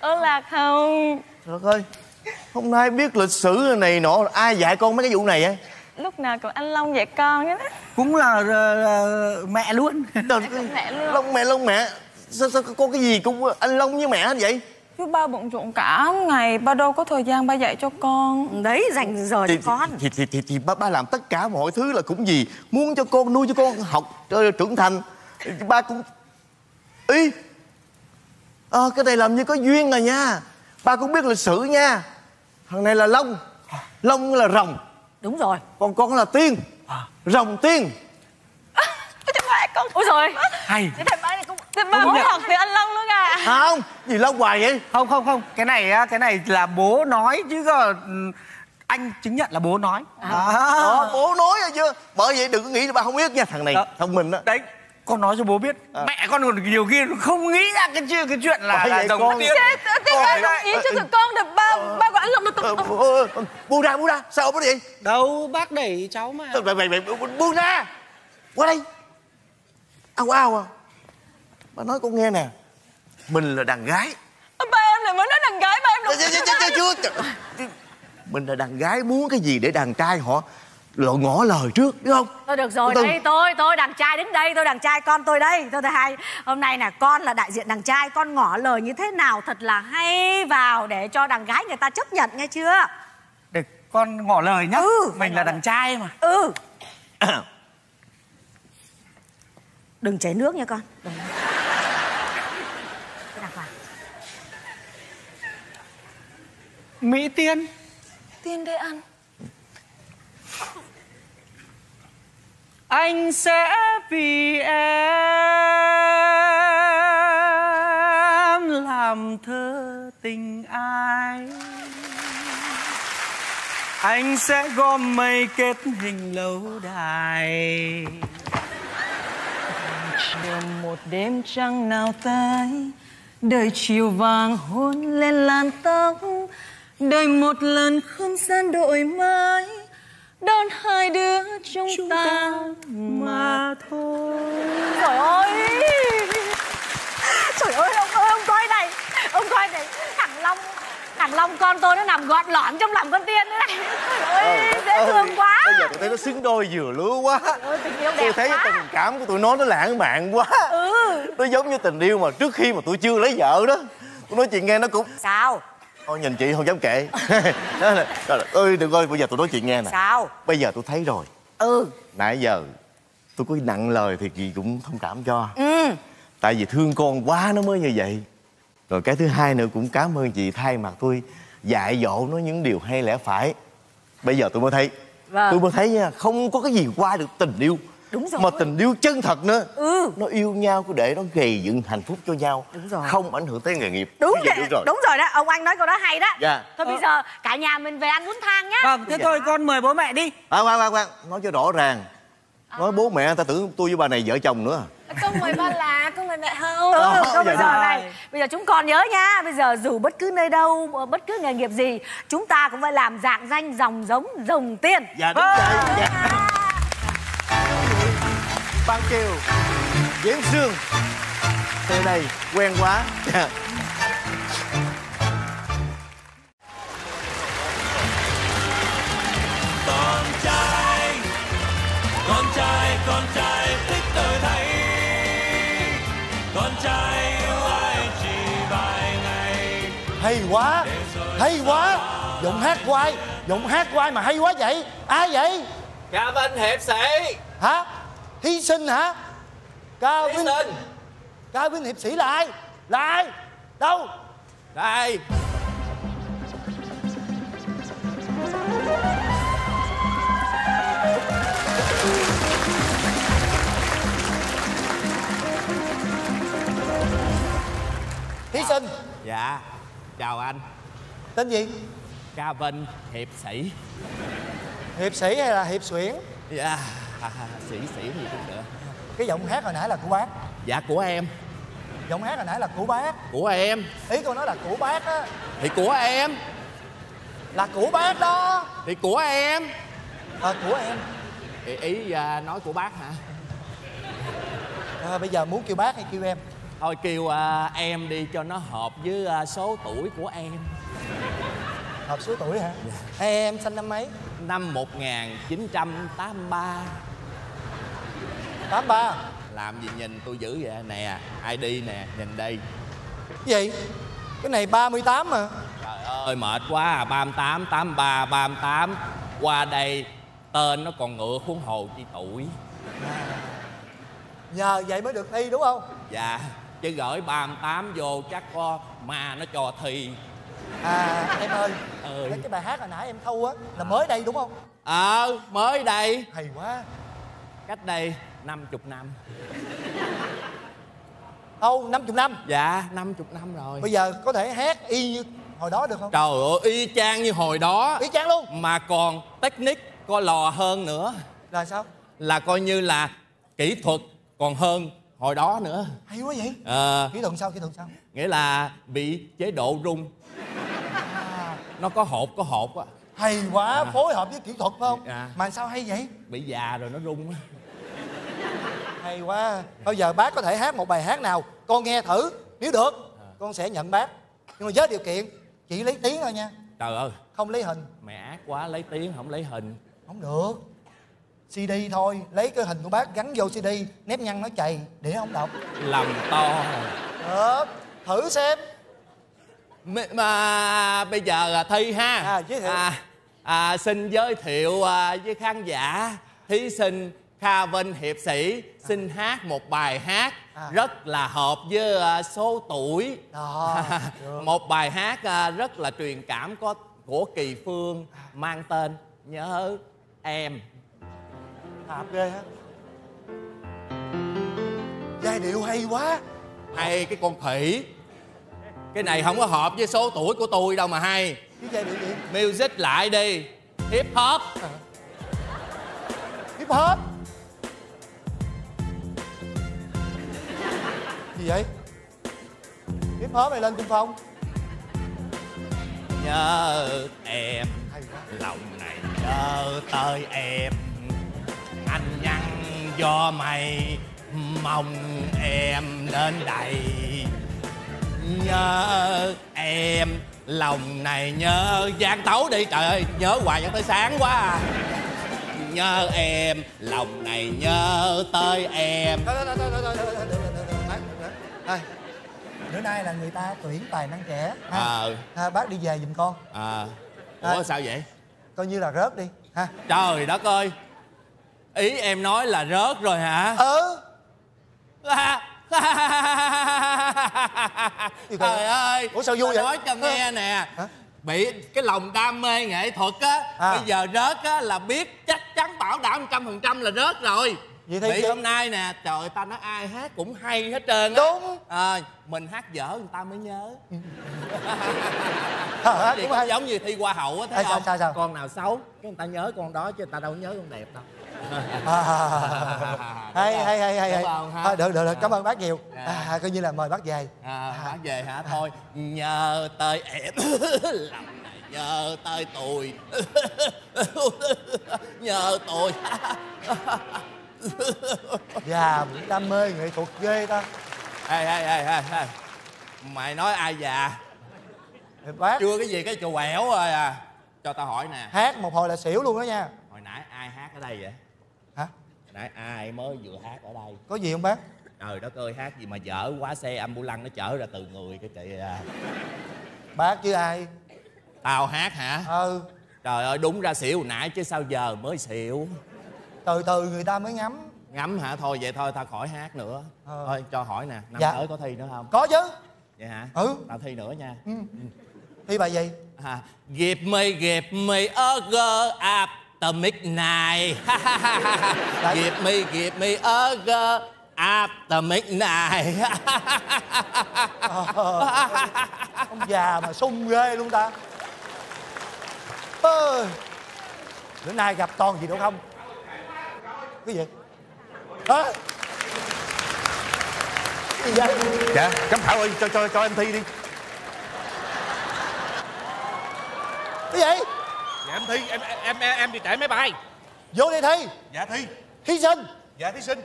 Ơ Lạc Hồng. trời đất ơi hôm nay biết lịch sử này nọ ai dạy con mấy cái vụ này á Lúc nào cũng anh Long dạy con á. cũng là à, à, mẹ luôn. *laughs* Trời Mẹ luôn. lông mẹ lông mẹ. Sao, sao có cái gì cũng anh long với mẹ vậy? Chứ ba bận rộn cả ngày, ba đâu có thời gian ba dạy cho con. đấy dành giờ cho thì, con. thì, thì, thì, thì ba, ba làm tất cả mọi thứ là cũng gì? Muốn cho con nuôi cho con học ờ, trưởng thành. Ba cũng ý. Ờ cái này làm như có duyên rồi nha. Ba cũng biết lịch sử nha. Thằng này là long. Long là rồng đúng rồi. Còn con là tiên. Rồng tiên. Ôi trời mẹ con. Ôi trời hay. Thế thầy ba này cũng Thế ba nhận. học từ anh Long luôn à? không gì long hoài vậy? Không không không. Cái này á cái này là bố nói chứ có anh chứng nhận là bố nói. À. Đó, bố nói rồi chưa? Bởi vậy đừng có nghĩ là ba không biết nha. Thằng này Đó. thông minh đó đấy con nói cho bố biết À. mẹ con còn nhiều khi không nghĩ ra cái chuyện cái chuyện là, là vậy dòng con- tiên thế ba đồng ý cho tụi con được ba ba của anh Long được Ờ, tập ờ, ờ, buông ra buông ra sao có gì đâu bác đẩy cháu mà. Mày, mày, mày, bu- buông ra. Qua đây. Ao ao à. Bà nói con nghe nè. Mình là đàn gái. Ba em lại mới nói đàn gái ba em chưa, chưa, chưa, chưa. Mình là đàn gái muốn cái gì để đàn trai họ lộ ngỏ lời trước biết không Thôi được rồi, từ. đây tôi, tôi đàn trai đứng đây, tôi đàn trai con tôi đây. Tôi thứ hai, hôm nay là con là đại diện đàn trai, con ngỏ lời như thế nào thật là hay vào để cho đàn gái người ta chấp nhận nghe chưa? để con ngỏ lời nhá Ừ, mình là đàn trai mà Ừ. *coughs* Đừng chảy nước nha con. Đừng. Mỹ tiên Tiên đây anh anh sẽ vì em làm thơ tình ai? Anh sẽ gom mây kết hình lâu đài. Chiều một đêm trăng nào tới, Đời chiều vàng hôn lên làn tóc. Đời một lần không gian đổi mới Đón hai đứa chúng, ta mà thôi Trời ơi. Trời ơi ông ơi ông coi này. Ông coi này, thằng Long Thằng Long con tôi nó nằm gọn lõn trong lòng con tiên thế này. Trời ơi, dễ thương quá. Bây giờ tôi thấy nó xứng đôi vừa lứa quá Ôi, tình yêu Tôi đẹp thấy quá. tình cảm của tụi nó nó lãng mạn quá Ừ. Nó giống như tình yêu mà trước khi mà tôi chưa lấy vợ đó Tôi nói chuyện nghe nó cũng Sao? Thôi nhìn chị không dám Trời *laughs* ơi đừng ơi bây giờ tôi nói chuyện nghe nè Sao? Bây giờ tôi thấy rồi Ừ. Nãy giờ tôi có nặng lời thì chị cũng thông cảm cho Ừ. Tại vì thương con quá nó mới như vậy Rồi cái thứ hai nữa cũng cảm ơn chị thay mặt tôi Dạy dỗ nó những điều hay lẽ phải Bây giờ tôi mới thấy Vâng. Tôi mới thấy nha Không có cái gì qua được tình yêu Đúng rồi. Mà tình yêu chân thật nữa. Ừ. Nó yêu nhau cứ để nó gầy dựng hạnh phúc cho nhau. Đúng rồi. Không ảnh hưởng tới nghề nghiệp. Đúng rồi, đúng rồi. Đúng rồi đó, ông anh nói câu đó hay đó. Dạ. Thôi bây giờ cả nhà mình về ăn bún thang nhá. vâng thế thôi con mời bố mẹ đi. Khoan khoan khoan khoan. Nói cho rõ ràng. Nói bố mẹ ta tưởng tôi với bà này vợ chồng nữa. Con mời ba là con mời mẹ hồng ừ, Ờ, không bây dạ giờ rồi. này bây giờ chúng con nhớ nha bây giờ dù bất cứ nơi đâu bất cứ nghề nghiệp gì chúng ta cũng phải làm dạng danh dòng giống dòng tiền. Dạ đúng vậy. Dạ. Ban Kiều Diễn Sương. Từ này quen quá. Dạ. con trai con trai con trai thích tôi thấy. Con trai yêu ai chỉ vài ngày. Hay quá hay quá. giọng hát hoài giọng hát hoài mà hay quá vậy? Ai vậy? Ca Vinh hiệp sĩ. Hả hy sinh hả? Cao vinh cao vinh hiệp sĩ là ai? Là ai? Đâu? Đây hy sinh. Dạ. Chào anh. Tên gì? Ca Vinh hiệp sĩ. Hiệp sĩ hay là hiệp xuyển? Dạ *laughs* sĩ sĩ gì cũng được. Cái giọng hát hồi nãy là của bác. Dạ của em. Giọng hát hồi nãy là của bác. Của em. Ý tôi nói là của bác á. Thì của em. Là của bác đó. Thì của em. À, của em. Ý, ý à, nói của bác hả? À, bây giờ muốn kêu bác hay kêu em? Thôi kêu à, em đi cho nó hợp với à, số tuổi của em. Hợp số tuổi hả? Hay em sinh năm mấy? Năm 1983 tám ba. Làm gì nhìn tôi dữ vậy? Nè ID nè nhìn đây. Gì? Cái này 38 mà. Trời ơi mệt quá à, 38 83 38 qua đây tên nó còn ngựa khuôn hồ chi tuổi. Nhờ vậy mới được thi đúng không? Dạ chứ gửi 38 vô chắc có ma nó cho thi. À em ơi Ừ. cái bài hát hồi nãy em thâu á là mới đây đúng không? Ờ mới đây. Hay quá. Cách đây 50 năm. Thâu *laughs* 50 năm? Dạ 50 năm rồi. Bây giờ có thể hát y như hồi đó được không? Trời ơi y chang như hồi đó. Y chang luôn. Mà còn technique có lò hơn nữa. Là sao? Là coi như là kỹ thuật còn hơn hồi đó nữa. Hay quá vậy. Ờ, kỹ thuật sao kỹ thuật sao? Nghĩa là bị chế độ rung. Nó có hột có hột á. Hay quá phối hợp với kỹ thuật phải không? À. mà sao hay vậy? Bị già rồi nó rung á hay quá. Bây giờ bác có thể hát một bài hát nào con nghe thử nếu được con sẽ nhận bác. Nhưng mà với điều kiện chỉ lấy tiếng thôi nha. Trời ơi. Không lấy hình. Mẹ ác quá lấy tiếng không lấy hình. Không được. Cd thôi lấy cái hình của bác gắn vô cd nếp nhăn nó chày để không đọc. Lầm to. Được thử xem. Mà, mà bây giờ à, thi ha. À, giới thiệu. à, à, xin giới thiệu à, với khán giả thí sinh Kha Vinh Hiệp Sĩ xin hát một bài hát À. rất là hợp với à, số tuổi. Đó, *laughs* một bài hát à, rất là truyền cảm có của Kỳ Phương mang tên Nhớ Em. Hợp ghê ha giai điệu hay quá. Hay cái con khỉ. Cái này không có hợp với số tuổi của tôi đâu mà hay. Cái giai điệu gì? Music lại đi. Hip hop. Hip hop gì vậy hip hop này lên trung phong nhớ em lòng này nhớ tới em anh nhắn do mày mong em đến đây nhớ em lòng này nhớ giang tấu đi trời ơi nhớ hoài cho tới sáng quá à. nhớ em lòng này nhớ tới em Thôi, thôi, thôi, Thôi, bữa nay là người ta tuyển tài năng trẻ ha. Ờ. ha, bác đi về giùm con à ủa À. sao vậy coi như là rớt đi ha trời đất ơi ý em nói là rớt rồi hả ừ vậy? *laughs* trời ơi Ủa sao vui vậy? nói cho nghe nè Hả? bị cái lòng đam mê nghệ thuật á À. bây giờ rớt á là biết chắc chắn bảo đảm trăm phần trăm là rớt rồi Vậy thì bị chị- hôm nay nè trời ta nói ai hát cũng hay hết trơn á. Đúng. à, mình hát dở người ta mới nhớ. *laughs* Vậy cũng hay. giống như thi hoa hậu á thấy sao, không? sao, sao? con nào xấu cái người ta nhớ con đó chứ người ta đâu nhớ con đẹp đâu. À, *laughs* hay hay hay hay hay. Đúng không, ha? Thôi, được được được. Cảm ơn bác nhiều. Dạ. à, coi như là mời bác về. À, bác về hả? Thôi nhờ tới em. *laughs* Lòng này nhờ tới tôi. Nhờ tôi già cũng đam mê nghệ thuật ghê ta. Ê ê ê ê ê mày nói ai già bác. Chưa cái gì cái chù quẹo rồi à. Cho tao hỏi nè. Hát một hồi là xỉu luôn đó nha. Hồi nãy ai hát ở đây vậy? Hả? Hồi nãy ai mới vừa hát ở đây? Có gì không bác? Trời đất ơi hát gì mà dở quá xe ambulance nó chở ra từ người cái kìa. Bác chứ ai? Tao hát hả? Ừ. Trời ơi đúng ra xỉu nãy chứ sao giờ mới xỉu từ từ người ta mới ngắm. Ngắm hả? Thôi vậy thôi tao khỏi hát nữa. Ờ. thôi cho hỏi nè năm Dạ. tới có thi nữa không? Có chứ. Vậy hả? Ừ. tao thi nữa nha. Thi bài gì? À, give me give me a girl after midnight give me give me a girl after midnight ông già mà sung ghê luôn ta. Ơi bữa nay gặp toàn gì đâu không cái gì? Hả? Cái gì vậy? Dạ giám khảo ơi cho cho cho em thi đi. Cái gì? Dạ em thi em em em, em đi trễ máy bay. Vô đi thi. Dạ thi. Thí sinh. Dạ thí sinh.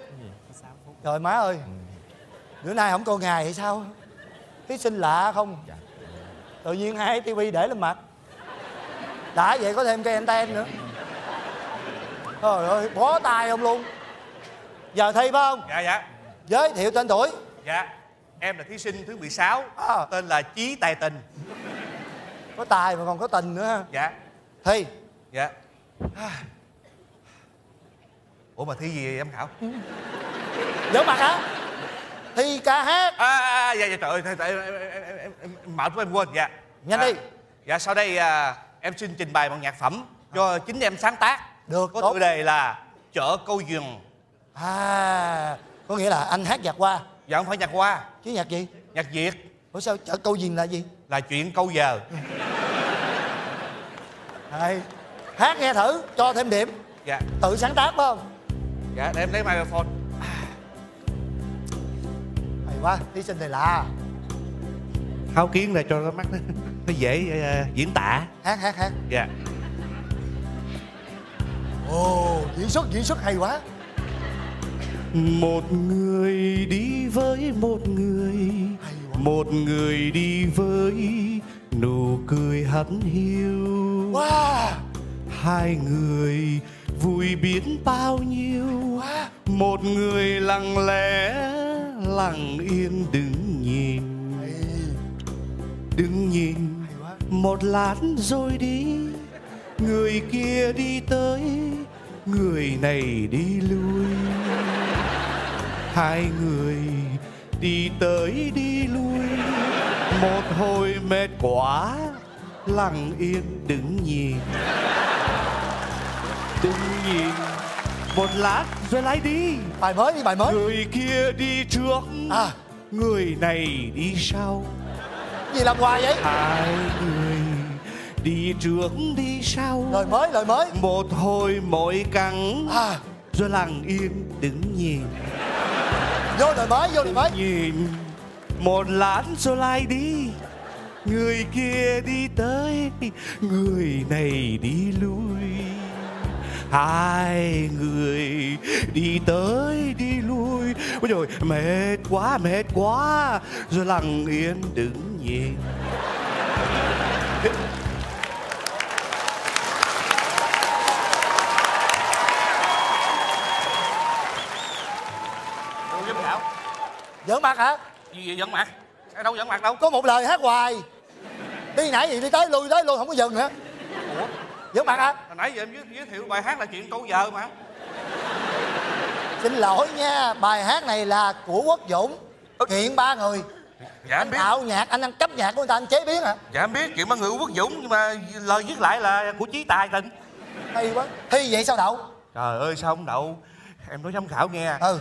Trời má ơi. Bữa nay không có ngày hay sao? Thí sinh lạ không? Tự nhiên hai tivi để lên mặt. Đã vậy có thêm cây anten nữa trời ơi bó tay ông luôn. Giờ thi phải không? Dạ dạ. Giới thiệu tên tuổi. Dạ em là thí sinh thứ 16 À. tên là chí tài tình. Có tài mà còn có tình nữa ha. Dạ. Thi. Dạ. Ủa mà thi gì vậy giám khảo? Giở mặt hả thi ca hát. À, à, à dạ dạ trời ơi tại- em, em, em, em, em, em mệt quá em quên. Dạ. Nhanh À, đi. dạ sau đây à, em xin trình bày một nhạc phẩm do chính em sáng tác Được, có tốt. tựa đề là chợ câu dừng. À có nghĩa là anh hát nhạc qua dạ không phải nhạc hoa. Chứ nhạc gì? Nhạc việt. Ủa sao chợ câu gì là gì? Là chuyện câu giờ. Hay. Hát nghe thử cho thêm điểm. Dạ. Tự sáng tác phải không? Dạ để em lấy microphone. Hay quá thí sinh này lạ. Tháo kiến ra cho nó mắt nó, nó dễ ờ, diễn tả. Hát hát hát. Dạ ồ diễn xuất diễn xuất hay quá. Một người đi với một người một người đi với nụ cười hắt hiu. Wow. Hai người vui biết bao nhiêu. Wow. Một người lặng lẽ lặng yên đứng nhìn. Đứng nhìn. Một lát rồi đi người kia đi tới người này đi lui. Hai người đi tới đi lui. Một hồi mệt quá lặng yên đứng nhìn. Đứng nhìn một lát rồi lại đi. Bài mới đi bài mới. Người kia đi trước à. người này đi sau. Gì làm hoài vậy? Hai người đi trước đi sau. Lời mới lời mới. Một hồi mỗi cắn à. Rồi lặng yên đứng nhìn. Vô lời mới vô lời mới. Nhìn. Một lát rồi lại đi. Người kia đi tới. Người này đi lui. Hai người đi tới đi lui. Ôi rồi mệt quá mệt quá. Rồi lặng yên đứng nhìn giỡn mặt hả? Gì vậy giận mặt? Đâu giận mặt đâu? Có một lời hát hoài. Đi nãy gì đi tới lui tới lui không có dừng nữa. Ủa? Giỡn mặt hả? Hồi nãy giờ em giới, giới thiệu bài hát là chuyện câu giờ mà. Xin lỗi nha bài hát này là của quốc dũng. Kiện ba người. Dạ em anh biết. Tạo nhạc anh ăn cắp nhạc của người ta anh chế biến hả? Dạ em biết chuyện ba người của quốc dũng nhưng mà lời viết lại là của chí tài tình. Hay quá. Thi vậy sao đậu? Trời ơi sao không đậu? Em nói giám khảo nghe. Ừ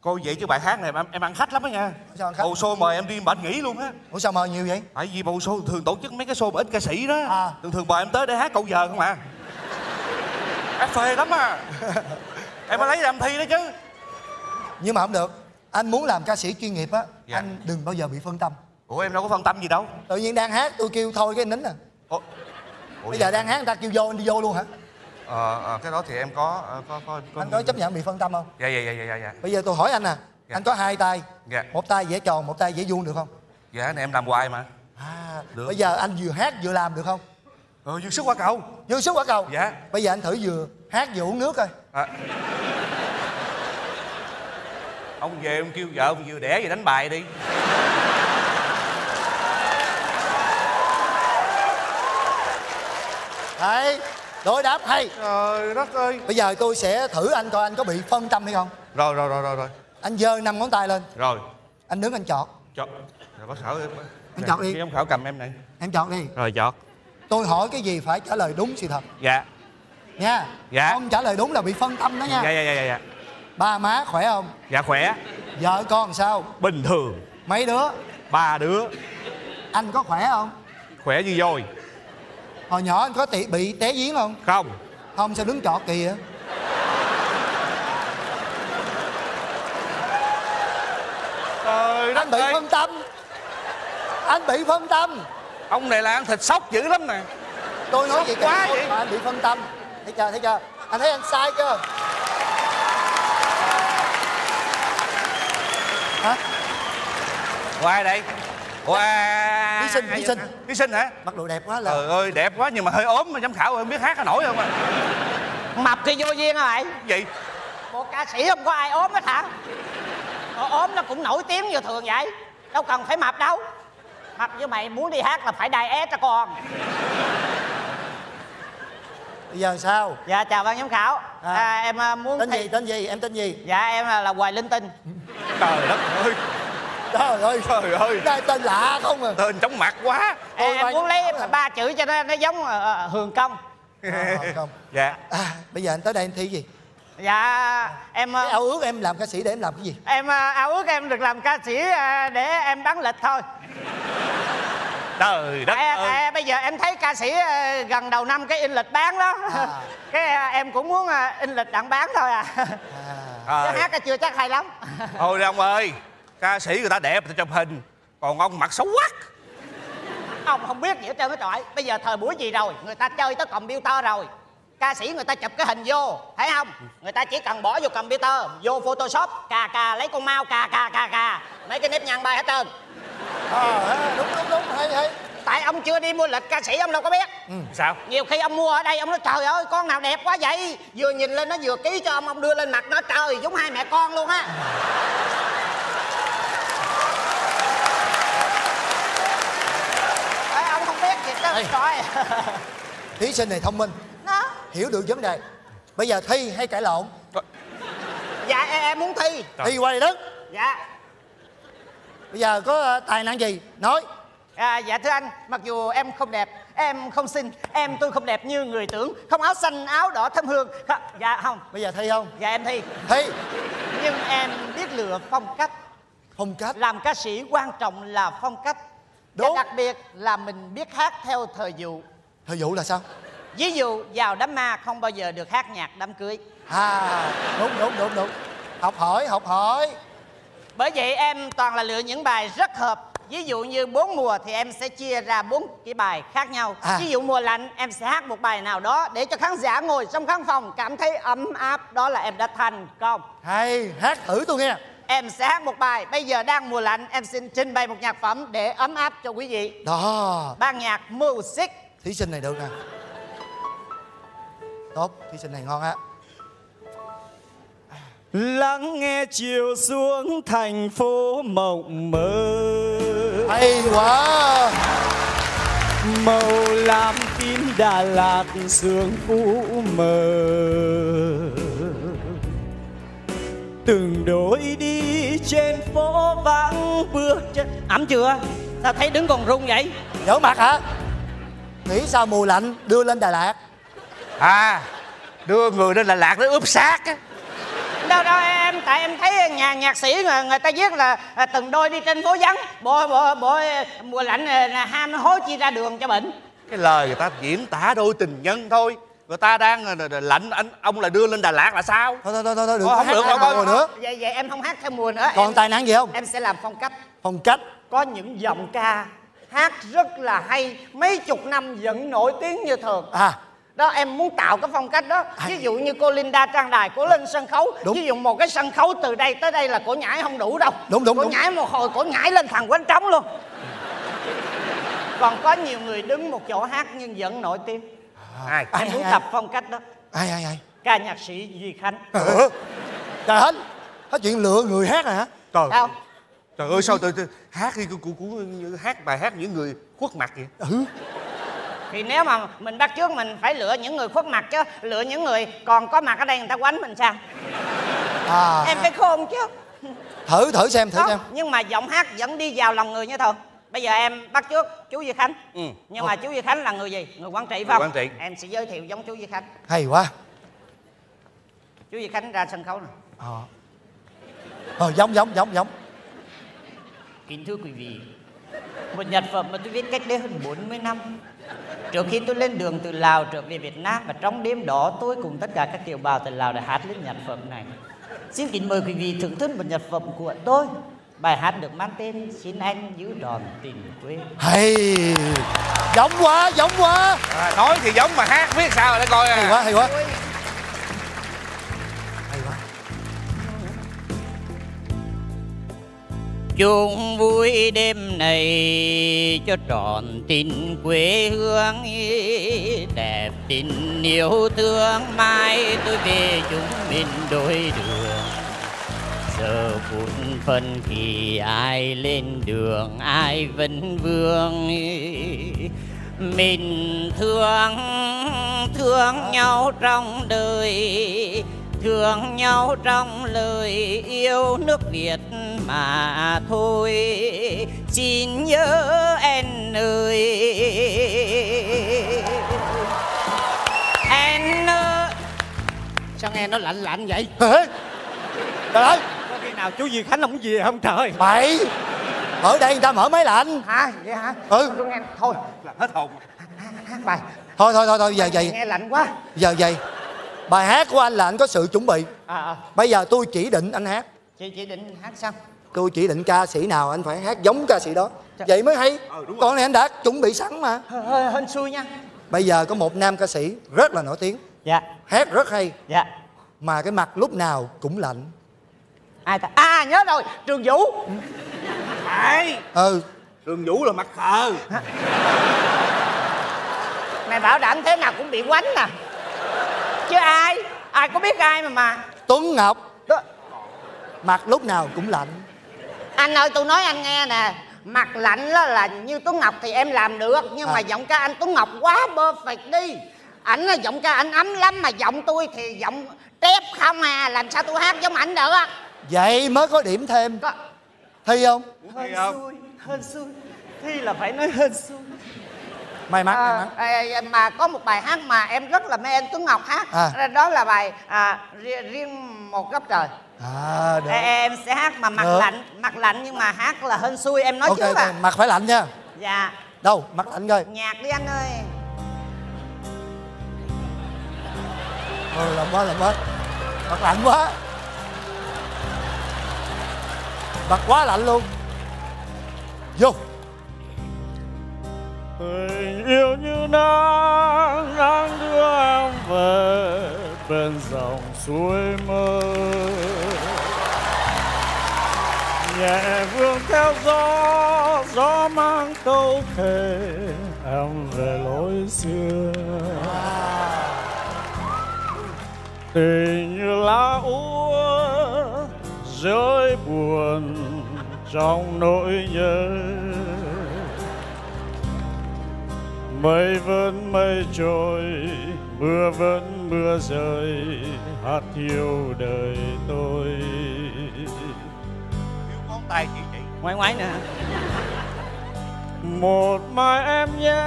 coi vậy chứ bài hát này em, em ăn khách lắm á nha. Sao ăn khách? bầu show mời em đi bệnh nghỉ luôn á. Ủa sao mời nhiều vậy? Tại vì bầu show thường tổ chức mấy cái show mà ít ca sĩ đó. À. thường thường mời em tới để hát câu giờ không à? Hát phê lắm à. Em phải lấy làm thi đó chứ. Nhưng mà không được. Anh muốn làm ca sĩ chuyên nghiệp á Dạ. anh đừng bao giờ bị phân tâm. Ủa em đâu có phân tâm gì đâu. Tự nhiên đang hát tôi kêu thôi cái nín à. Ủa, ủa? Bây giờ đang hát người ta kêu vô anh đi vô luôn hả ờ, ờ, cái đó thì em có ờ, có có, có... anh có chấp nhận bị phân tâm không dạ dạ dạ dạ dạ dạ bây giờ tôi hỏi anh nè Dạ. anh có hai tay Dạ. một tay vẽ tròn một tay vẽ vuông được không dạ này em làm hoài mà à Được. bây giờ anh vừa hát vừa làm được không ờ dư sức quả cầu vừa sức quả cầu Dạ. bây giờ anh thử vừa hát vừa uống nước coi à. ông về ông kêu vợ ông vừa đẻ về đánh bài đi đấy đối đáp hay. Trời đất ơi. Bây giờ tôi sẽ thử anh coi anh có bị phân tâm hay không. Rồi rồi rồi rồi rồi. Anh giơ năm ngón tay lên. Rồi. Anh đứng anh chọt chọt rồi có sợ em Anh chọt đi. Ông khảo cầm em này. Em chọt đi. Rồi chọt tôi hỏi cái gì phải trả lời đúng sự thật? Dạ. Nha. Dạ. không trả lời đúng là bị phân tâm đó nha. Dạ dạ dạ dạ dạ. Ba má khỏe không? Dạ khỏe. Vợ con sao? Bình thường. Mấy đứa? Ba đứa. Anh có khỏe không? Khỏe như voi hồi nhỏ anh có tị, bị té giếng không? Không. Không sao đứng chọt kìa? Trời anh bị phân tâm. Anh bị phân tâm. Ông này là ăn thịt sóc dữ lắm nè. Tôi nói gì quá vậy? mà anh bị phân tâm. Thấy chưa thấy chưa? Anh thấy anh sai chưa? Hả? Ai đây. Thí sinh, thí vậy sinh. hả? Thí sinh hả? Mặc đồ đẹp quá là Trời ơi đẹp quá nhưng mà hơi ốm mà giám khảo không biết hát có nổi không à mập thì vô duyên hả mày Gì một ca sĩ không có ai ốm hết hả? Ờ, ốm nó cũng nổi tiếng như thường vậy. Đâu cần phải mập đâu. Mập như mày muốn đi hát là phải đài é cho con. Bây giờ sao? Dạ chào ban giám khảo. À. à, em à, muốn tên thi- gì tên gì? Em tên gì? Dạ em là, là hoài linh tinh. Trời đất ơi trời ơi. Trời ơi. Đây tên lạ không à? Tên chóng mặt quá. Tôi em, em muốn lấy ba chữ cho nó nó giống ờ, hường công. À, không Dạ. À, bây giờ anh tới đây em thi gì? Dạ em cái ờ, ao ước em làm ca sĩ để em làm cái gì? em ao ước em được làm ca sĩ để em bán lịch thôi. Trời đất tại, ơi. tại bây giờ em thấy ca sĩ gần đầu năm cái in lịch bán đó. À. *laughs* cái em cũng muốn in lịch đặng bán thôi à. À, chứ Trời. hát chưa chắc hay lắm. Thôi đi ông ơi Ca sĩ người ta đẹp người ta chụp hình Còn ông mặt xấu quá. Ông không biết gì hết trơn á trời bây giờ thời buổi gì rồi? Người ta chơi tới computer rồi. Ca sĩ người ta chụp cái hình vô thấy không? Người ta chỉ cần bỏ vô computer vô photoshop cà cà lấy con mau cà cà cà cà. Mấy cái nếp nhăn bay hết trơn. À, đúng đúng đúng hay hay. Tại ông chưa đi mua lịch ca sĩ ông đâu có biết. Sao? Nhiều khi ông mua ở đây ông nói trời ơi con nào đẹp quá vậy? Vừa nhìn lên nó vừa ký cho ông ông đưa lên mặt nó trời giống hai mẹ con luôn á Ê, ông không biết gì Ê. trời. Thí sinh này thông minh. Đó hiểu được vấn đề. Bây giờ thi hay cãi lộn? Dạ em, em muốn thi. Thi qua đây đất. Dạ. Bây giờ có ờ, tài năng gì? Nói. À, dạ thưa anh, mặc dù em không đẹp, em không xinh, em tôi không đẹp như người tưởng, không áo xanh, áo đỏ thơm hương. Dạ không, bây giờ thi không? Dạ em thi. thi. Nhưng em biết lựa phong cách, phong cách. Làm ca sĩ quan trọng là phong cách. Đúng. Và đặc biệt là mình biết hát theo thời vụ. thời vụ là sao Ví dụ vào đám ma không bao giờ được hát nhạc đám cưới. à đúng đúng đúng đúng học hỏi học hỏi Bởi vậy em toàn là lựa những bài rất hợp. Ví dụ như bốn mùa thì em sẽ chia ra bốn cái bài khác nhau. À. Ví dụ mùa lạnh em sẽ hát một bài nào đó để cho khán giả ngồi trong khán phòng cảm thấy ấm áp. Đó là em đã thành công. hay hát thử tôi nghe Em sẽ hát một bài. Bây giờ đang mùa lạnh em xin trình bày một nhạc phẩm để ấm áp cho quý vị. đó Ban nhạc Music. thí sinh này được nè tốt thí sinh này ngon á lắng nghe chiều xuống thành phố mộng mơ hay quá màu lam tím đà lạt sương phủ mờ từng đôi đi trên phố vắng bước chân. Ẩm chưa? Sao thấy đứng còn run vậy? dở mặt hả? Nghĩ sao mùa lạnh đưa lên đà lạt. À Đưa người lên Đà Lạt để ướp xác á. Đâu đâu em tại em thấy nhà nhạc sĩ người, người ta viết là à, từng đôi đi trên phố vắng. Bộ bộ bộ mùa lạnh à, là ham hối chi ra đường cho bệnh. Cái lời người ta diễn tả đôi tình nhân thôi người ta đang ờ, lạnh anh ông là đưa lên đà lạt là sao? Thôi thôi thôi thôi đừng Thôi, không được, không, mùa nữa. vậy vậy em không hát theo mùa nữa còn em, tài năng gì không? em sẽ làm phong cách. Phong cách. Có những giọng ca hát rất là hay mấy chục năm vẫn nổi tiếng như thường. À. Đó em muốn tạo cái phong cách đó. Ví dụ như cô Linda Trang Đài cô lên sân khấu. Đúng. ví dụ một cái sân khấu từ đây tới đây là cổ nhảy không đủ đâu. Đúng, đúng, cổ đúng. nhảy một hồi cổ nhảy lên thằng quanh trống luôn. Còn có nhiều người đứng một chỗ hát nhưng vẫn nổi tiếng ai? Ai em muốn ai? tập phong cách đó. Ai ai ai? Ca nhạc sĩ Duy Khánh. Ờ. trời hết. Hết chuyện lựa người hát hả? Trời. Sao? Trời ơi sao tôi, tôi hát đi của, của, của hát bài hát những người khuất mặt vậy? Ừ. Thì nếu mà mình bắt trước mình phải lựa những người khuất mặt chứ. Lựa những người còn có mặt ở đây người ta quánh mình sao? À. Em phải khôn chứ. Thử thử xem thử Đó, xem. nhưng mà giọng hát vẫn đi vào lòng người như thường bây giờ em bắt trước chú Duy Khánh. Ừ. nhưng mà chú Duy Khánh là người gì? Người Quảng Trị phải Người không Quảng Trị. em sẽ giới thiệu giống chú Duy Khánh. Hay quá. Chú Duy Khánh ra sân khấu này ờ. Ờ giống giống giống giống. Kính thưa quý vị một nhạc phẩm mà tôi viết cách đây hơn 40 năm. Trước khi tôi lên đường từ Lào trở về Việt Nam và trong đêm đó tôi cùng tất cả các kiều bào từ Lào đã hát lên nhạc phẩm này. Xin kính mời quý vị thưởng thức một nhạc phẩm của tôi. Bài hát được mang tên Xin anh giữ đòn tình quê. hay. Giống quá giống quá. À, nói thì giống mà hát biết sao để coi hay à. quá hay quá. Hay quá. Chung vui đêm này cho trọn tình quê hương đẹp tình yêu thương. Mai tôi về chúng mình đôi đường. Giờ phút phân thì ai lên đường, ai vẫn vương. Mình thương thương nhau trong đời, thương nhau trong lời yêu nước Việt mà thôi. Xin nhớ em ơi em ơi. Sao nghe nó lạnh lạnh vậy? Hả? Trời ơi! Nào chú Duy Khánh không về không trời? Mày ở đây người ta mở máy lạnh hả? Vậy hả? Ừ. tôi nghe thôi. Làm hết hồn. Hát bài thôi thôi thôi thôi giờ vậy. Nghe lạnh quá. Giờ vậy. Bài hát của anh là anh có sự chuẩn bị. À, à. bây giờ tôi chỉ định anh hát. Chị chị định hát sao? Tôi chỉ định ca sĩ nào anh phải hát giống ca sĩ đó. Vậy mới hay. Còn này anh đã chuẩn bị sẵn mà. Hơi hơi hên xui nha. Bây giờ có một nam ca sĩ rất là nổi tiếng. Dạ. Hát rất hay. Dạ. Mà cái mặt lúc nào cũng lạnh ai ta? À nhớ rồi trường vũ. Phải ừ. Đường vũ là mặt khờ mày bảo đảm thế nào cũng bị quánh nè chứ ai? Ai có biết ai mà mà. Tuấn ngọc. Đó. mặt lúc nào cũng lạnh. Anh ơi tôi nói anh nghe nè. Mặt lạnh đó là như tuấn ngọc thì em làm được nhưng À. mà giọng ca anh tuấn ngọc quá perfect đi. Ảnh là giọng ca anh ấm lắm mà giọng tôi thì giọng tép không à. Làm sao tôi hát giống ảnh được? á vậy mới có điểm thêm. Có- thi không? Hên xui hên xui. Thì là phải nói hên xui. May mắn may à, mắn. à, mà có một bài hát mà em rất là mê anh Tuấn Ngọc hát. À. đó là bài à, riêng, riêng một góc trời. À được. Ê, em sẽ hát mà mặt Được. lạnh mặt lạnh nhưng mà hát là hên xui. Em nói ok trước ok. à. Mặt phải lạnh nha. Dạ. Đâu? Mặt lạnh coi. Nhạc đi anh ơi. Ừ làm quá làm quá. Mặt lạnh quá mặt quá lạnh luôn. Vô. Tình yêu như nắng nắng đưa em về bên dòng suối mơ. Nhẹ vương theo gió gió mang câu thề, em về lối xưa. Tình như lá úa rơi buồn trong nỗi nhớ. Mây vẫn mây trôi mưa vẫn mưa rơi hát thiêu đời tôi. Thiếu ngón tay chị chị. Ngoái ngoái nè. Một mai em nhé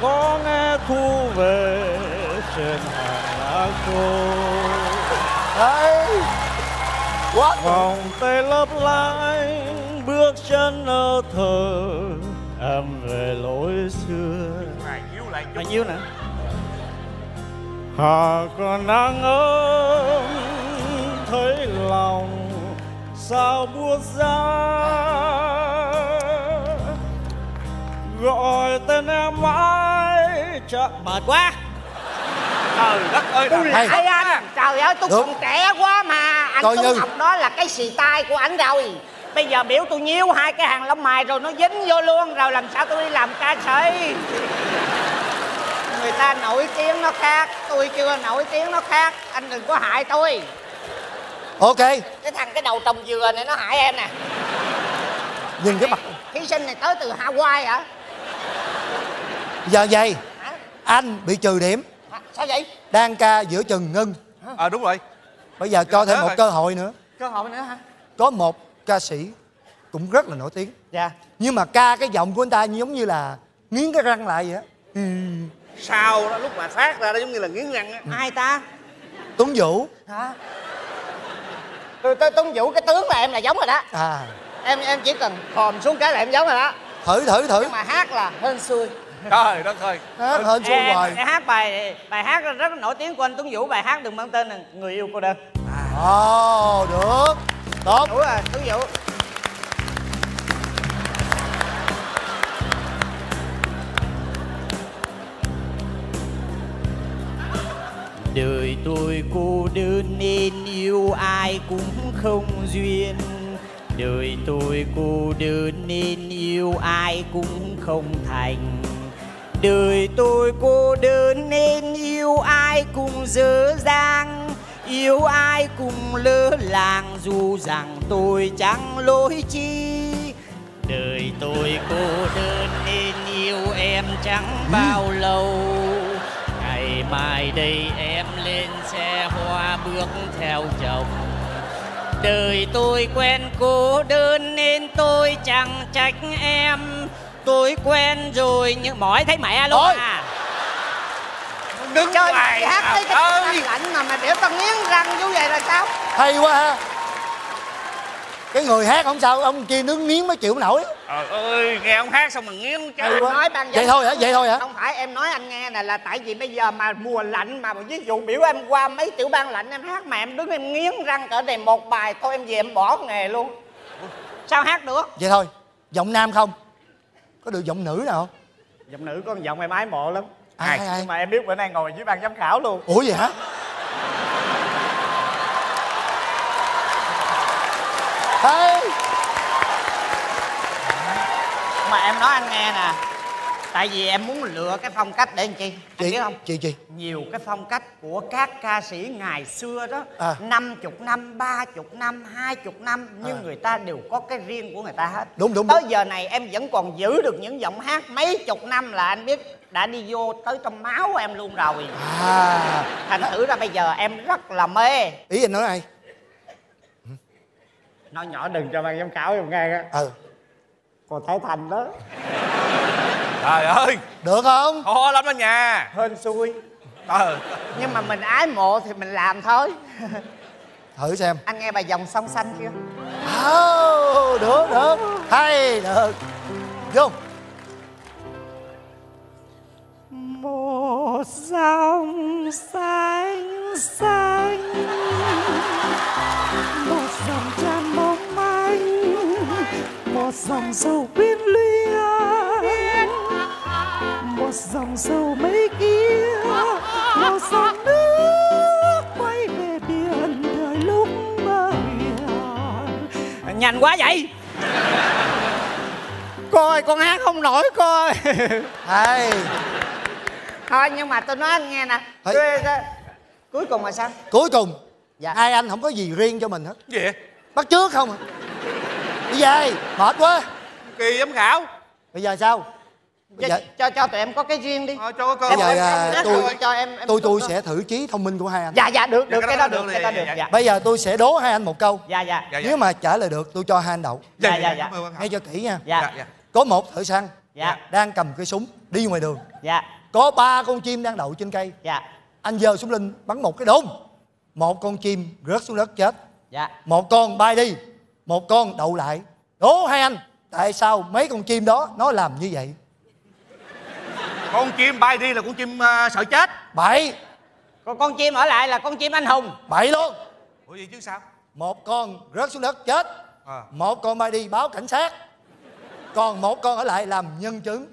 có nghe thu về trên hàng lá khô. Đấy quá vòng tay lấp lánh bước chân ở thờ em về lối xưa. Bao nhiêu nè. Hà còn nắng ấm thấy lòng sao buốt giá gọi tên em mãi chẳng mệt quá. Trời đất ơi Hay. Ê anh Trời ơi tôi còn trẻ quá mà Anh Coi Tuấn như- học đó là cái xì tai của anh rồi. Bây giờ biểu tôi nhiêu hai cái hàng lông mày rồi nó dính vô luôn Rồi làm sao tôi đi làm ca sĩ? Người ta nổi tiếng nó khác Tôi chưa nổi tiếng nó khác Anh đừng có hại tôi. Ok. Cái thằng cái đầu trồng dừa này nó hại em nè. Nhìn cái mặt Thí sinh này tới từ Hawaii hả? Giờ vậy. Hả? anh bị trừ điểm? Sao vậy? Đang ca giữa chừng ngưng. Ờ đúng rồi bây giờ cho thêm một cơ hội. nữa. Cơ hội nữa hả? Có một ca sĩ cũng rất là nổi tiếng. Dạ. Nhưng mà ca cái giọng của anh ta giống như là nghiến cái răng lại vậy á. Ừ. sau đó lúc mà phát ra đó giống như là nghiến răng á. Ai ta? Tuấn vũ. Hả? Tôi, tôi Tuấn Vũ cái tướng là em là giống rồi đó. À. Em em chỉ cần khòm xuống cái là em giống rồi đó. Thử thử thử. Nhưng mà hát là hên xui trời đất ơi. Hát hên xui em, hoài. hát bài bài hát rất là nổi tiếng của anh Tuấn Vũ bài hát đừng mang tên là người yêu cô đơn. Ồ được. Tốt. Đủ rồi Tuấn Vũ. Đời tôi cô đơn nên yêu ai cũng không duyên. Đời tôi cô đơn nên yêu ai cũng không thành đời tôi cô đơn nên yêu ai cũng dở dang yêu ai cũng lỡ làng dù rằng tôi chẳng lỗi chi. Đời tôi cô đơn nên yêu em chẳng bao lâu. Ngày mai đây em lên xe hoa bước theo chồng. Đời tôi quen cô đơn nên tôi chẳng trách em tôi quen rồi nhưng mỏi thấy mẹ luôn Thôi. à. Đứng chơi ngoài mày hát tới trời cái ơi. lạnh mà mày biểu tao nghiến răng như vậy là sao? Hay quá ha. Cái người hát không sao ông kia nướng miếng mới chịu nổi. Trời ơi nghe ông hát xong mà nghiến quá. Nói ban vậy thôi hả? vậy thôi hả? Không phải em nói anh nghe này là tại vì bây giờ mà mùa lạnh mà ví dụ biểu em qua mấy tiểu bang lạnh em hát mà em đứng em nghiến răng cỡ này một bài thôi em về em bỏ nghề luôn. Sao hát được? Vậy thôi giọng nam không có được giọng nữ nào? Không giọng nữ có giọng em ái mộ lắm. Ai ai ai? nhưng mà em biết bữa nay ngồi dưới ban giám khảo luôn. Ủa vậy hả? Hey. mà em nói anh nghe nè tại vì em muốn lựa cái phong cách để làm chi? Anh chị biết không? chị chị. Nhiều cái phong cách của các ca sĩ ngày xưa đó. À. năm chục năm ba chục năm hai chục năm nhưng À. người ta đều có cái riêng của người ta hết. Đúng, đúng, tới đúng. giờ này em vẫn còn giữ được những giọng hát mấy chục năm là anh biết đã đi vô tới trong máu của em luôn rồi. À. Thành thử ra bây giờ em rất là mê. Ý anh nói này nói nhỏ đừng cho ban giám khảo em nghe á ừ. Còn Thái Thành đó trời ơi. Được không? Ho lắm đó nhà hên xui. Ờ. Nhưng mà mình ái mộ thì mình làm thôi. Thử xem. Anh nghe bài dòng sông xanh chưa? Oh, được được. Hay được. Vô. Một dòng xanh xanh một dòng tràn mong manh một dòng sâu quyến luyến một dòng sâu mấy kia một dòng nước quay về biển thời lúc mơ hiền nhanh quá vậy! Cô ơi con hát không nổi cô ơi hay. Thôi nhưng mà tôi nói anh nghe nè. Hey. Tôi- tôi- cuối cùng là sao? Cuối cùng? Dạ. hai anh không có gì riêng cho mình hết. Gì vậy? Bắt trước không à? Đi về. Mệt quá. Kỳ giám khảo. Bây giờ sao bây cho, cho cho tụi em có cái riêng đi. Ờ, cho có cơ bây giờ à, tôi rồi, cho em, em tôi tôi sẽ thử trí thông minh của hai anh. Dạ dạ được được Dạ, cái cái đó được cái đó dạ, được dạ. dạ. bây giờ tôi sẽ đố hai anh một câu. Dạ dạ. Dạ. nếu mà trả lời được tôi cho hai anh đậu. Dạ dạ dạ nghe cho kỹ nha. Dạ. Dạ dạ. Có một thợ săn dạ. đang cầm cây súng đi ngoài đường. Dạ. Có ba con chim đang đậu trên cây. Dạ. Anh giơ súng linh bắn một cái đôn một con chim rớt xuống đất chết. Dạ. Một con bay đi. Một con đậu lại. Đố hai anh tại sao mấy con chim đó nó làm như vậy con chim bay đi là con chim ờ, sợ chết. Bảy. Còn con chim ở lại là con chim anh hùng. Bậy luôn. Ủa gì chứ sao? Một con rớt xuống đất chết. À. một con bay đi báo cảnh sát. Còn một con ở lại làm nhân chứng.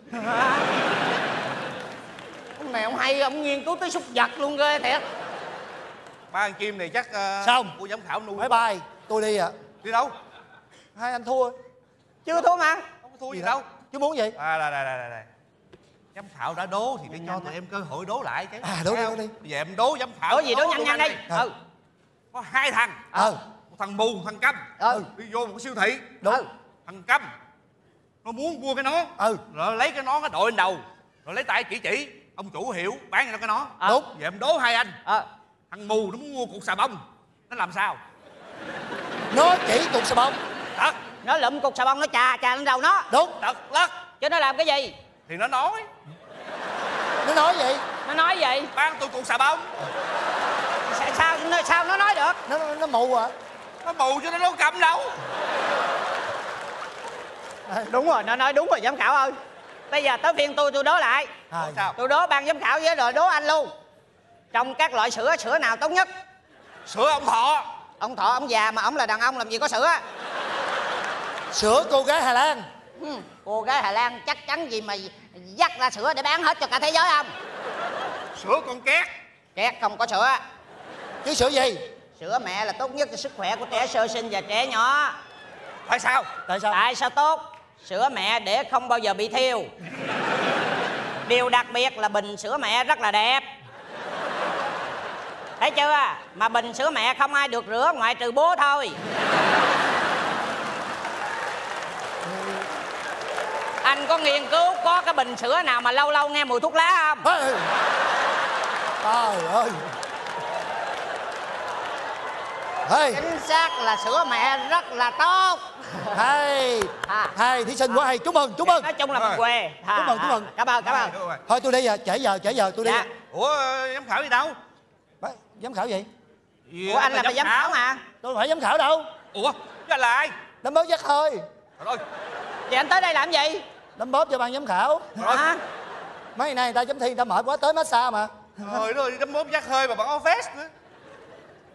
Ông này ông hay ông nghiên cứu tới súc vật luôn ghê thiệt. Ba con chim này chắc uh, Xong. cô giám khảo nuôi. Bye bye. Tôi đi ạ. Đi đâu? Hai anh thua. Chưa thua mà. Không có thua Gì gì đâu. Chứ muốn gì à đây đây đây đây giám khảo đã đố thì phải cho tụi em cơ hội đố lại chứ. À, đố đi, đố đi. bây giờ em đố giám khảo đố gì đố nhanh nhanh đi. À. ừ. Có hai thằng. Ờ một thằng mù một thằng câm. Ừ. Đi vô một cái siêu thị. Đúng. Thằng câm. Nó muốn mua cái nón ừ. Rồi lấy cái nón nó đội lên đầu. Rồi lấy tay chỉ chỉ. Ông chủ hiểu bán cho nó cái nón đúng. Giờ em đố hai anh. Ờ thằng mù nó muốn mua cục xà bông. Nó làm sao? Nó chỉ cục xà bông. Thật. Nó lụm cục xà bông nó chà chà lên đầu nó. Đúng. Thật lắc chứ nó làm cái gì thì nó nói. Nó nói gì? Nó nói gì? Bán tôi cục xà bông. Sao sao nó, sao nó nói được? Nó nó, nó mù à? Nó mù cho nó đâu cầm đâu. Đúng rồi nó nói đúng rồi giám khảo ơi. Bây giờ tới phiên tôi tôi đố lại. À, sao? Tôi đố ban giám khảo với rồi đố anh luôn. Trong các loại sữa sữa nào tốt nhất? Sữa ông thọ. Ông thọ ông già mà ông là đàn ông làm gì có sữa? Sữa cô gái hà lan ừ, cô gái hà lan chắc chắn gì mà dắt ra sữa để bán hết cho cả thế giới không? Sữa con két. Kẹt không có sữa. Chứ sữa gì? Sữa mẹ là tốt nhất cho sức khỏe của trẻ sơ sinh và trẻ nhỏ. Tại sao? Tại sao? Tại sao tốt? Sữa mẹ để không bao giờ bị thiêu. Điều đặc biệt là bình sữa mẹ rất là đẹp. Thấy chưa? Mà bình sữa mẹ không ai được rửa ngoại trừ bố thôi anh có nghiên cứu có cái bình sữa nào mà lâu lâu nghe mùi thuốc lá không? Ê, trời ơi! Hey! Chính xác là sữa mẹ rất là tốt. Hay À. hay thí sinh quá hay. Chúc mừng chúc mừng. Nói chung là mình quê Chúc mừng, chúc mừng. cảm ơn cảm ơn. Thôi tôi đi à. Trễ giờ trễ giờ tôi đi. Dạ. ủa giám khảo đi đâu? Giám khảo gì? Ủa anh là phải giám khảo mà. Tôi không phải giám khảo đâu. Ủa chứ anh là ai? Đấm bóp dắt hơi trời ơi vậy anh tới đây làm gì đấm bóp cho ban giám khảo. Hả? Mấy ngày nay người ta chấm thi người ta mệt quá tới massage mà. Trời ơi đấm bóp dắt hơi mà bằng office nữa.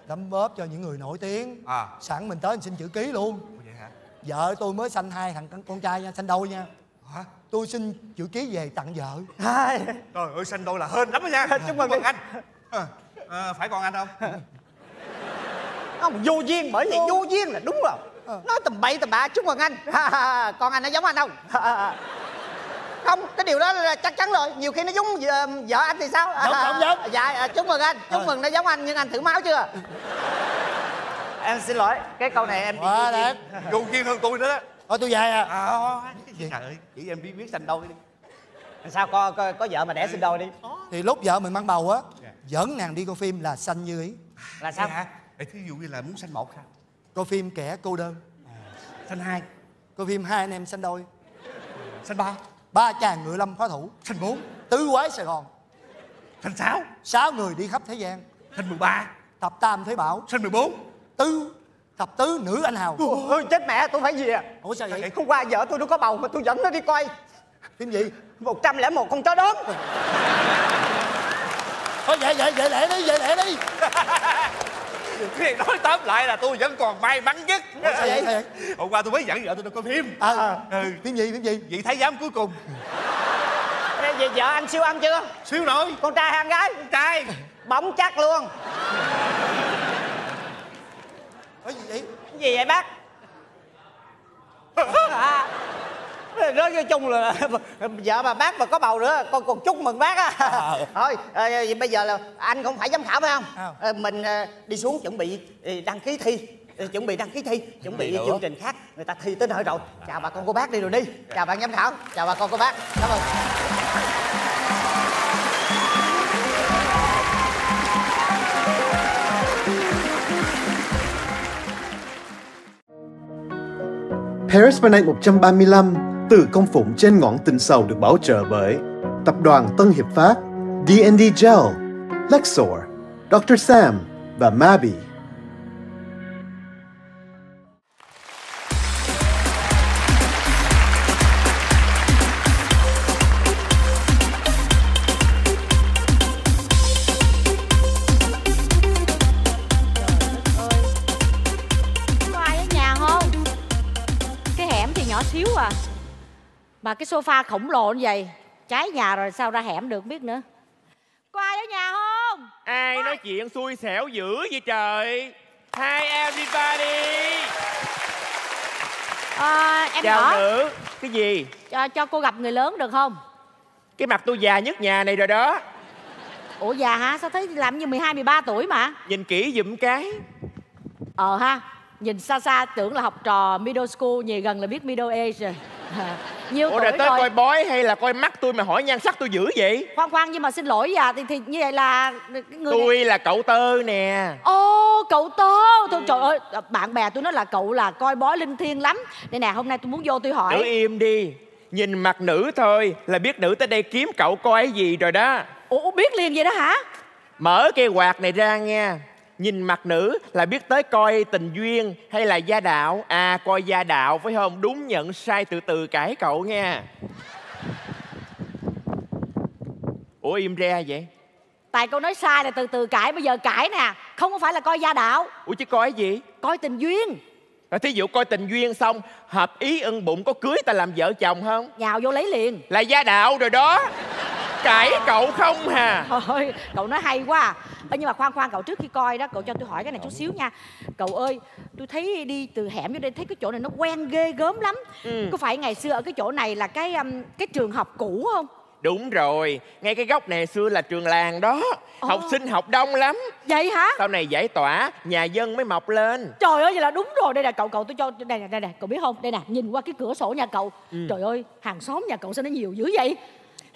Đấm bóp cho những người nổi tiếng. À. Sẵn mình tới mình xin chữ ký luôn. Ủa vậy hả? Vợ tôi mới sanh hai thằng con, trai nha sanh đôi nha. Hả? Tôi xin chữ ký về tặng vợ. Trời ơi xanh đôi là hên lắm đó nha. Chúc mừng anh. Ờ, ờ, phải con anh không? Không vô duyên bởi vì vô duyên là đúng rồi nói tầm bậy tầm bạ chúc mừng anh. Còn anh nó giống anh không? Không cái điều đó là chắc chắn rồi. Nhiều khi nó giống vợ, vợ anh thì sao? Giống, giống, giống. dạ à, chúc mừng anh. Chúc Ờ. mừng nó giống anh nhưng anh thử máu chưa? Em xin lỗi cái câu này em quá đẹp. vô duyên hơn tôi nữa đó. Thôi tôi về à? À trời ơi chỉ em biết biết xanh đôi đi. Sao có, có có vợ mà đẻ sinh đôi đi? Thì lúc vợ mình mang bầu á dẫn nàng đi coi phim là xanh như ý. Là sao? Hả? Thí dụ như là muốn xanh một sao coi phim kẻ cô đơn. Xanh hai. Coi phim hai anh em xanh đôi. Xanh ba. Ba chàng ngựa lâm phá thủ. Xanh bốn. Tứ quái sài gòn. Xanh sáu. Sáu người đi khắp thế gian. Xanh mười ba. Thập tam thế bảo. Xanh mười bốn. Tứ thập tứ nữ anh hào. Ôi chết mẹ tôi phải gì à ủa sao vậy? Hôm qua vợ tôi nó có bầu mà tôi dẫn nó đi coi. Phim gì? 101 con chó đốm. Thôi vậy vậy vậy lẹ đi vậy lẹ đi cái nói tóm lại là tôi vẫn còn may mắn nhất. Ủa, sao vậy, vậy? hôm qua tôi mới dẫn vợ tôi đi coi phim. Ờ ừ. phim gì phim gì? Vị thái giám cuối cùng. Vậy vợ anh siêu âm chưa? Siêu rồi con trai hay con gái. Con trai. Bóng chắc luôn. Ủa, gì vậy? Cái gì vậy bác? *laughs* À, nói nói chung là *laughs* vợ mà bác mà có bầu nữa con còn chúc mừng bác á. Thôi ờ, vậy bây giờ là anh không phải giám khảo phải không. Ờ, mình đi xuống chuẩn bị đăng ký thi chuẩn bị đăng ký thi chuẩn bị chương trình khác người ta thi tới nơi rồi. Chào bà con cô bác đi rồi đi. Chào bạn giám khảo chào bà con cô bác. Cảm ơn. Paris by Night 135 từ công phụng trên ngọn tinh sầu được bảo trợ bởi Tập đoàn Tân Hiệp Phát, D&D Gel, Lexor, Dr. Sam và Mabi. Mà cái sofa khổng lồ như vậy Trái nhà rồi sao ra hẻm được biết nữa? Có ai ở nhà không? Ai nói chuyện xui xẻo dữ vậy trời? Hi everybody. À, Em Chào nhỏ. nữ. Cái gì? Cho, cho cô gặp người lớn được không? Cái mặt tôi già nhất nhà này rồi đó. Ủa già hả? Sao thấy làm như 12, 13 tuổi mà? Nhìn kỹ giùm cái. Ờ ha Nhìn xa xa tưởng là học trò middle school Nhìn gần là biết middle age rồi *laughs* Nhiêu Ủa tuổi rồi tới rồi? coi bói hay là coi mắt tôi mà hỏi nhan sắc tôi dữ vậy? Khoan khoan nhưng mà xin lỗi già thì, thì như vậy là cái người này- Tôi là cậu tơ nè. Ô cậu Tố Thôi trời ơi bạn bè tôi nói là cậu là coi bói linh thiêng lắm. Đây nè hôm nay tôi muốn vô tôi Nữ hỏi im đi. Nhìn mặt nữ thôi là biết nữ tới đây kiếm cậu coi cái gì rồi đó. Ủa biết liền vậy đó hả? Mở cây quạt này ra nha Nhìn mặt nữ là biết tới coi tình duyên hay là gia đạo. À coi gia đạo phải không? Đúng nhận sai từ từ cãi cậu nha. Ủa im re vậy? Tại cậu nói sai là từ từ cãi Bây giờ cãi nè. Không có phải là coi gia đạo. Ủa chứ coi cái gì? Coi tình duyên. Rồi thí dụ coi tình duyên xong Hợp ý ưng bụng có cưới ta làm vợ chồng không? Nhào vô lấy liền. Là gia đạo rồi đó Cãi cậu không hà? Thôi cậu nói hay quá à. Ơ, nhưng mà khoan khoan cậu trước khi coi đó cậu cho tôi hỏi cái này chút xíu nha. Cậu ơi tôi thấy đi từ hẻm vô đây thấy cái chỗ này nó quen ghê gớm lắm. Ừ. có phải ngày xưa ở cái chỗ này là cái um, cái trường học cũ không? Đúng rồi Ngay cái góc này xưa là trường làng đó. Học sinh học đông lắm. Vậy hả? Sau này giải tỏa Nhà dân mới mọc lên. Trời ơi vậy là đúng rồi. Đây là cậu cậu tôi cho đây nè đây nè cậu biết không? Đây nè nhìn qua cái cửa sổ nhà cậu. Ừ. trời ơi hàng xóm nhà cậu sao nó nhiều dữ vậy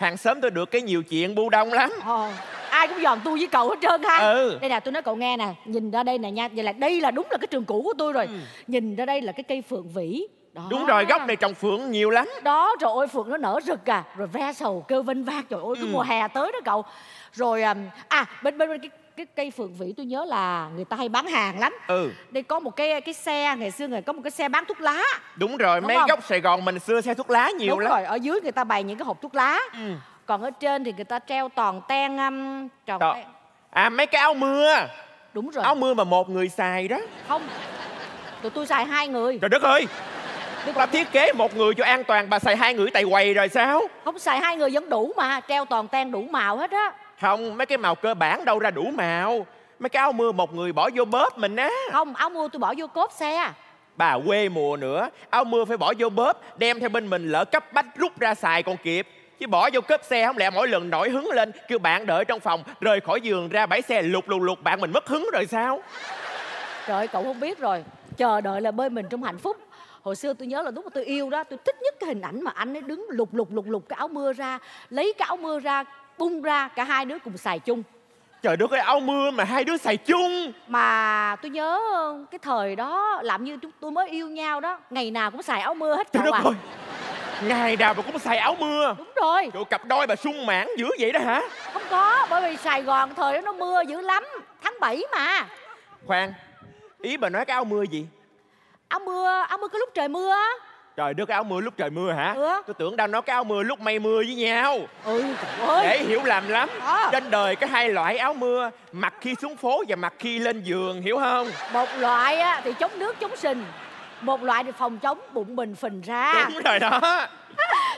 Hàng xóm tôi được cái nhiều chuyện bu đông lắm. Ờ, ai cũng giòn tôi với cậu hết trơn ha. Ừ. đây nè tôi nói cậu nghe nè nhìn ra đây nè nha. Vậy là đây là đúng là cái trường cũ của tôi rồi. Nhìn ra đây là cái cây phượng vĩ. Đó. Ừ. Đúng rồi góc này trồng phượng nhiều lắm. Đó trời ơi phượng nó nở rực à. Rồi ve sầu kêu vinh vang. Trời ơi cứ Ừ. mùa hè tới đó cậu. Rồi à, à bên bên bên cái cái cây phượng vĩ tôi nhớ là người ta hay bán hàng lắm. Ừ. Đây có một cái cái xe ngày xưa người có một cái xe bán thuốc lá. Đúng rồi Đúng mấy không? góc Sài Gòn mình xưa xe thuốc lá nhiều đúng lắm. rồi ở dưới người ta bày những cái hộp thuốc lá. Ừ. còn ở trên thì người ta treo toàn ten um, tròn ten. À mấy cái áo mưa. Đúng rồi. Áo mưa mà một người xài đó. Không tụi tôi xài hai người. Trời đất ơi. Bà thiết kế một người cho an toàn Bà xài hai người tại quầy rồi sao? Không xài hai người vẫn đủ mà treo toàn ten đủ màu hết á Không mấy cái màu cơ bản đâu ra đủ màu. Mấy cái áo mưa một người bỏ vô bóp mình á. Không áo mưa tôi bỏ vô cốp xe. Bà quê mùa nữa Áo mưa phải bỏ vô bóp Đem theo bên mình lỡ cấp bách rút ra xài còn kịp. Chứ bỏ vô cốp xe không lẽ mỗi lần nổi hứng lên Kêu bạn đợi trong phòng Rời khỏi giường ra bãi xe lục lục lục Bạn mình mất hứng rồi sao? Trời ơi, cậu không biết rồi. Chờ đợi là bơi mình trong hạnh phúc. Hồi xưa tôi nhớ là lúc mà tôi yêu đó tôi thích nhất cái hình ảnh mà anh ấy đứng lục lục lục lục cái áo mưa ra lấy cái áo mưa ra bung ra cả hai đứa cùng xài chung. Trời đất ơi áo mưa mà hai đứa xài chung. Mà tôi nhớ cái thời đó làm như chúng tôi mới yêu nhau đó ngày nào cũng xài áo mưa hết Trời đất à. ơi Ngày nào mà cũng xài áo mưa. Đúng rồi. Trời cặp đôi bà sung mãn dữ vậy đó hả? Không có bởi vì sài gòn thời đó nó mưa dữ lắm tháng 7 mà. Khoan Ý bà nói cái áo mưa gì? Áo mưa áo mưa cái lúc trời mưa á Trời đất áo mưa lúc trời mưa hả? Ừ. Tôi tưởng đang nói cái áo mưa lúc mây mưa với nhau. Ừ trời ơi. Dễ hiểu lầm lắm. Đó. Trên đời có hai loại áo mưa Mặc khi xuống phố và mặc khi lên giường Hiểu không? Một loại á, thì chống nước chống sình. Một loại thì phòng chống bụng mình phình ra. Đúng rồi đó. *laughs*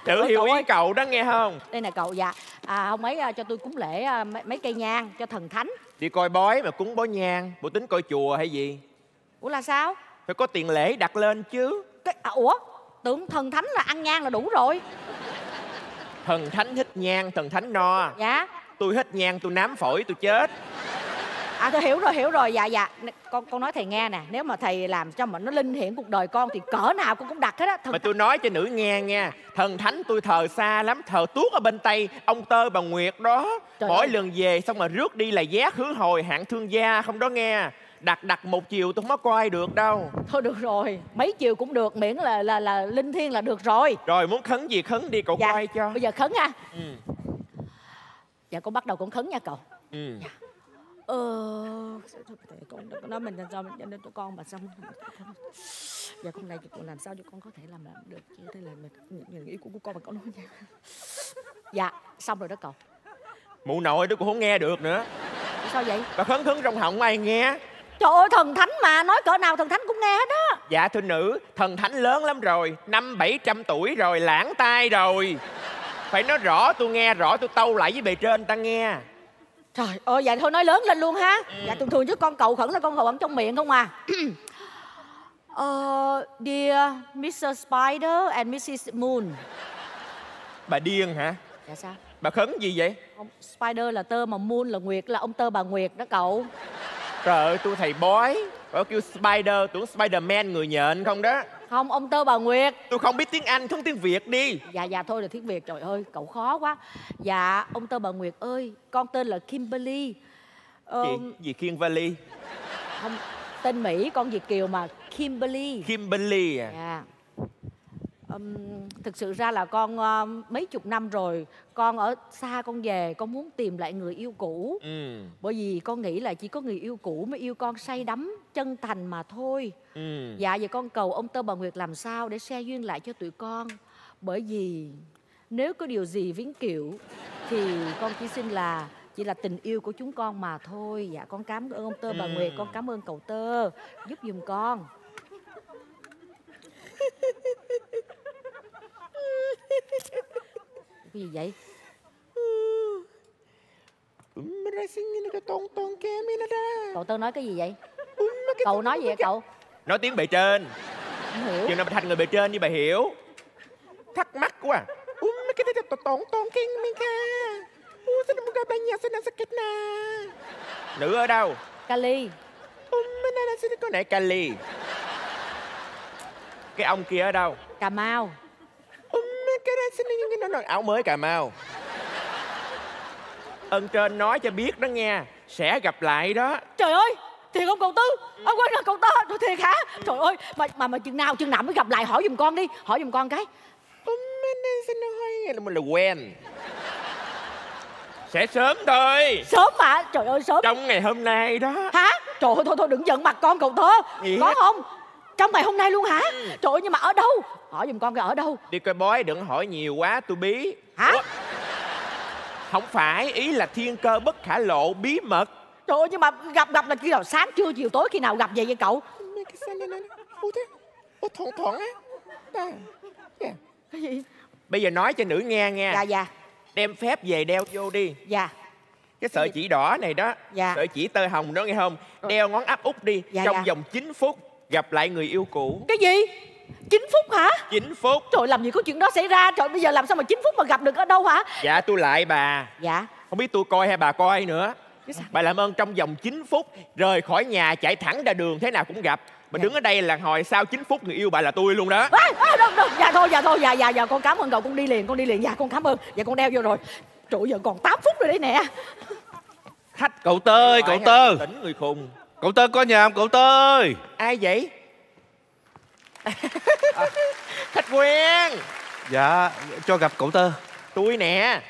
Tự hiểu cậu ý cậu đó nghe không? Đây nè cậu dạ. À, không mấy à, cho tôi cúng lễ à, mấy, mấy cây nhang cho thần thánh. Đi coi bói mà cúng bói nhang Bộ tính coi chùa hay gì? Ủa là sao? Phải có tiền lễ đặt lên chứ. Cái, à, ủa tưởng thần thánh là ăn nhang là đủ rồi. Thần thánh hít nhang Thần thánh no. Dạ. Tôi hít nhang tôi nám phổi tôi chết. À tôi hiểu rồi hiểu rồi. Dạ dạ. Con con nói thầy nghe nè. Nếu mà thầy làm cho mà nó linh hiển cuộc đời con thì cỡ nào con cũng đặt hết á. Thần Mà tôi nói cho nữ nghe nha. Thần thánh tôi thờ xa lắm Thờ tuốt ở bên Tây. Ông Tơ bà Nguyệt đó. Trời Mỗi ơi. lần về xong mà rước đi là vé khứ hồi hạng thương gia không đó nghe Đặt đặt một chiều tôi không có coi được đâu. Thôi được rồi mấy chiều cũng được miễn là là là linh thiêng là được rồi. Rồi muốn khấn gì khấn đi cậu dạ coi cho. bây giờ khấn ha ừ. dạ con bắt đầu con khấn nha cậu. Ừ. ờ con nói mình làm sao mình cho tụi con mà xong. Dạ con này con làm sao cho con có thể làm làm được chứ thế là mình những ý của con mà con nói nha. Dạ xong rồi đó cậu. Mụ nội đó cũng không nghe được nữa. Sao vậy? Bà khấn khấn trong họng ai nghe trời ơi thần thánh mà nói cỡ nào thần thánh cũng nghe hết á. Dạ thưa nữ Thần thánh lớn lắm rồi Năm bảy trăm tuổi rồi lãng tai rồi. Phải nói rõ tôi nghe rõ tôi tâu lại với bề trên ta nghe. Trời ơi, dạ thôi nói lớn lên luôn ha. Dạ thường thường chứ con cầu khẩn là con cầu ẩm trong miệng không à. *clears throat* Ờ, dear Mr. Spider and Mrs. Moon. Bà điên hả? Dạ sao? Bà khấn gì vậy? Ông Spider là tơ mà Moon là Nguyệt là ông tơ bà Nguyệt đó cậu Trời ơi tôi thầy bói. Bà kêu Spider tưởng Spiderman người nhện không đó. Không, ông tơ bà Nguyệt. Tôi không biết tiếng Anh, không tiếng Việt đi. Dạ dạ thôi là tiếng Việt trời ơi cậu khó quá. Dạ ông tơ bà Nguyệt ơi Con tên là Kimberly. Ờ, Gì, gì Valley Không tên Mỹ con Việt Kiều mà Kimberly. Kimberly à? Dạ Ừm, thực sự ra là con ờ, mấy chục năm rồi con ở xa con về con muốn tìm lại người yêu cũ. Ừ bởi vì con nghĩ là chỉ có người yêu cũ mới yêu con say đắm chân thành mà thôi. Ừ dạ vậy con cầu ông tơ bà nguyệt làm sao để xe duyên lại cho tụi con? Bởi vì nếu có điều gì viếng kiểu thì con chỉ xin là chỉ là tình yêu của chúng con mà thôi. Dạ con cảm ơn ông tơ bà nguyệt con cảm ơn cậu tơ. Giúp giùm con cái gì vậy? Cậu tơ nói cái gì vậy? Cậu nói gì vậy cậu? Nói tiếng bề trên. Không hiểu. Chừng nào bà thành người bề trên như bà hiểu. Thắc mắc quá. Cái này tổn tổn kinh mình ca Ui, sao nó gặp nhà sao nó sẽ kết nà Nữ ở đâu? Cali mấy này là sẽ có nãy Cali Cái ông kia ở đâu? Cà Mau Cái này sẽ nó nói áo mới Cà Mau. Ân trên nói cho biết đó nghe Sẽ gặp lại đó. Trời ơi Thiệt không cậu Tư? Ông quên là cậu Tư Tôi thiệt hả? Trời ơi Mà mà, mà chừng nào chừng nào mới gặp lại hỏi giùm con đi Hỏi giùm con cái. Sẽ nói là mình là quen. Sẽ sớm thôi. Sớm mà Trời ơi sớm. Trong ngày hôm nay đó. Hả? Trời ơi thôi thôi đừng giận mặt con cậu Gì Có không? Trong ngày hôm nay luôn hả? Trời ơi nhưng mà ở đâu Hỏi giùm con cái ở đâu? Đi coi bói đừng hỏi nhiều quá tôi bí. Hả? Ủa? Không phải ý là thiên cơ bất khả lộ bí mật. Trời ơi nhưng mà gặp gặp là khi nào? Sáng trưa chiều tối khi nào gặp vậy vậy cậu? Ủa thoảng thoảng á Cái gì? Bây giờ nói cho nữ nghe nha Dạ dạ. Đem phép về đeo vô đi. Dạ. Cái sợi chỉ đỏ này đó Dạ. Sợi chỉ tơ hồng đó nghe không? Đeo ngón áp út đi Dạ, Trong dạ. vòng 9 phút Gặp lại người yêu cũ. Cái gì 9 phút hả? 9 phút Trời làm gì có chuyện đó xảy ra? Trời bây giờ làm sao mà 9 phút mà gặp được ở đâu hả? Dạ tôi lại bà. Dạ. Không biết tôi coi hay bà coi nữa. Bà làm ơn trong vòng 9 phút Rời khỏi nhà chạy thẳng ra đường thế nào cũng gặp. Bà đứng ở đây là hồi sau 9 phút người yêu bà là tôi luôn đó. À, à, đâu, đâu. Dạ thôi dạ thôi dạ dạ dạ con cảm ơn cậu con đi liền con đi liền. Dạ con cảm ơn. Dạ con đeo vô rồi. Trời ơi, giờ còn 8 phút rồi đấy nè. Khách Cậu Tơ cậu Tơ. Tỉnh người khùng. Cậu Tơ có nhà không? Cậu Tơ Ai vậy *laughs* Khách quen Dạ cho gặp cậu Tơ. Tôi nè.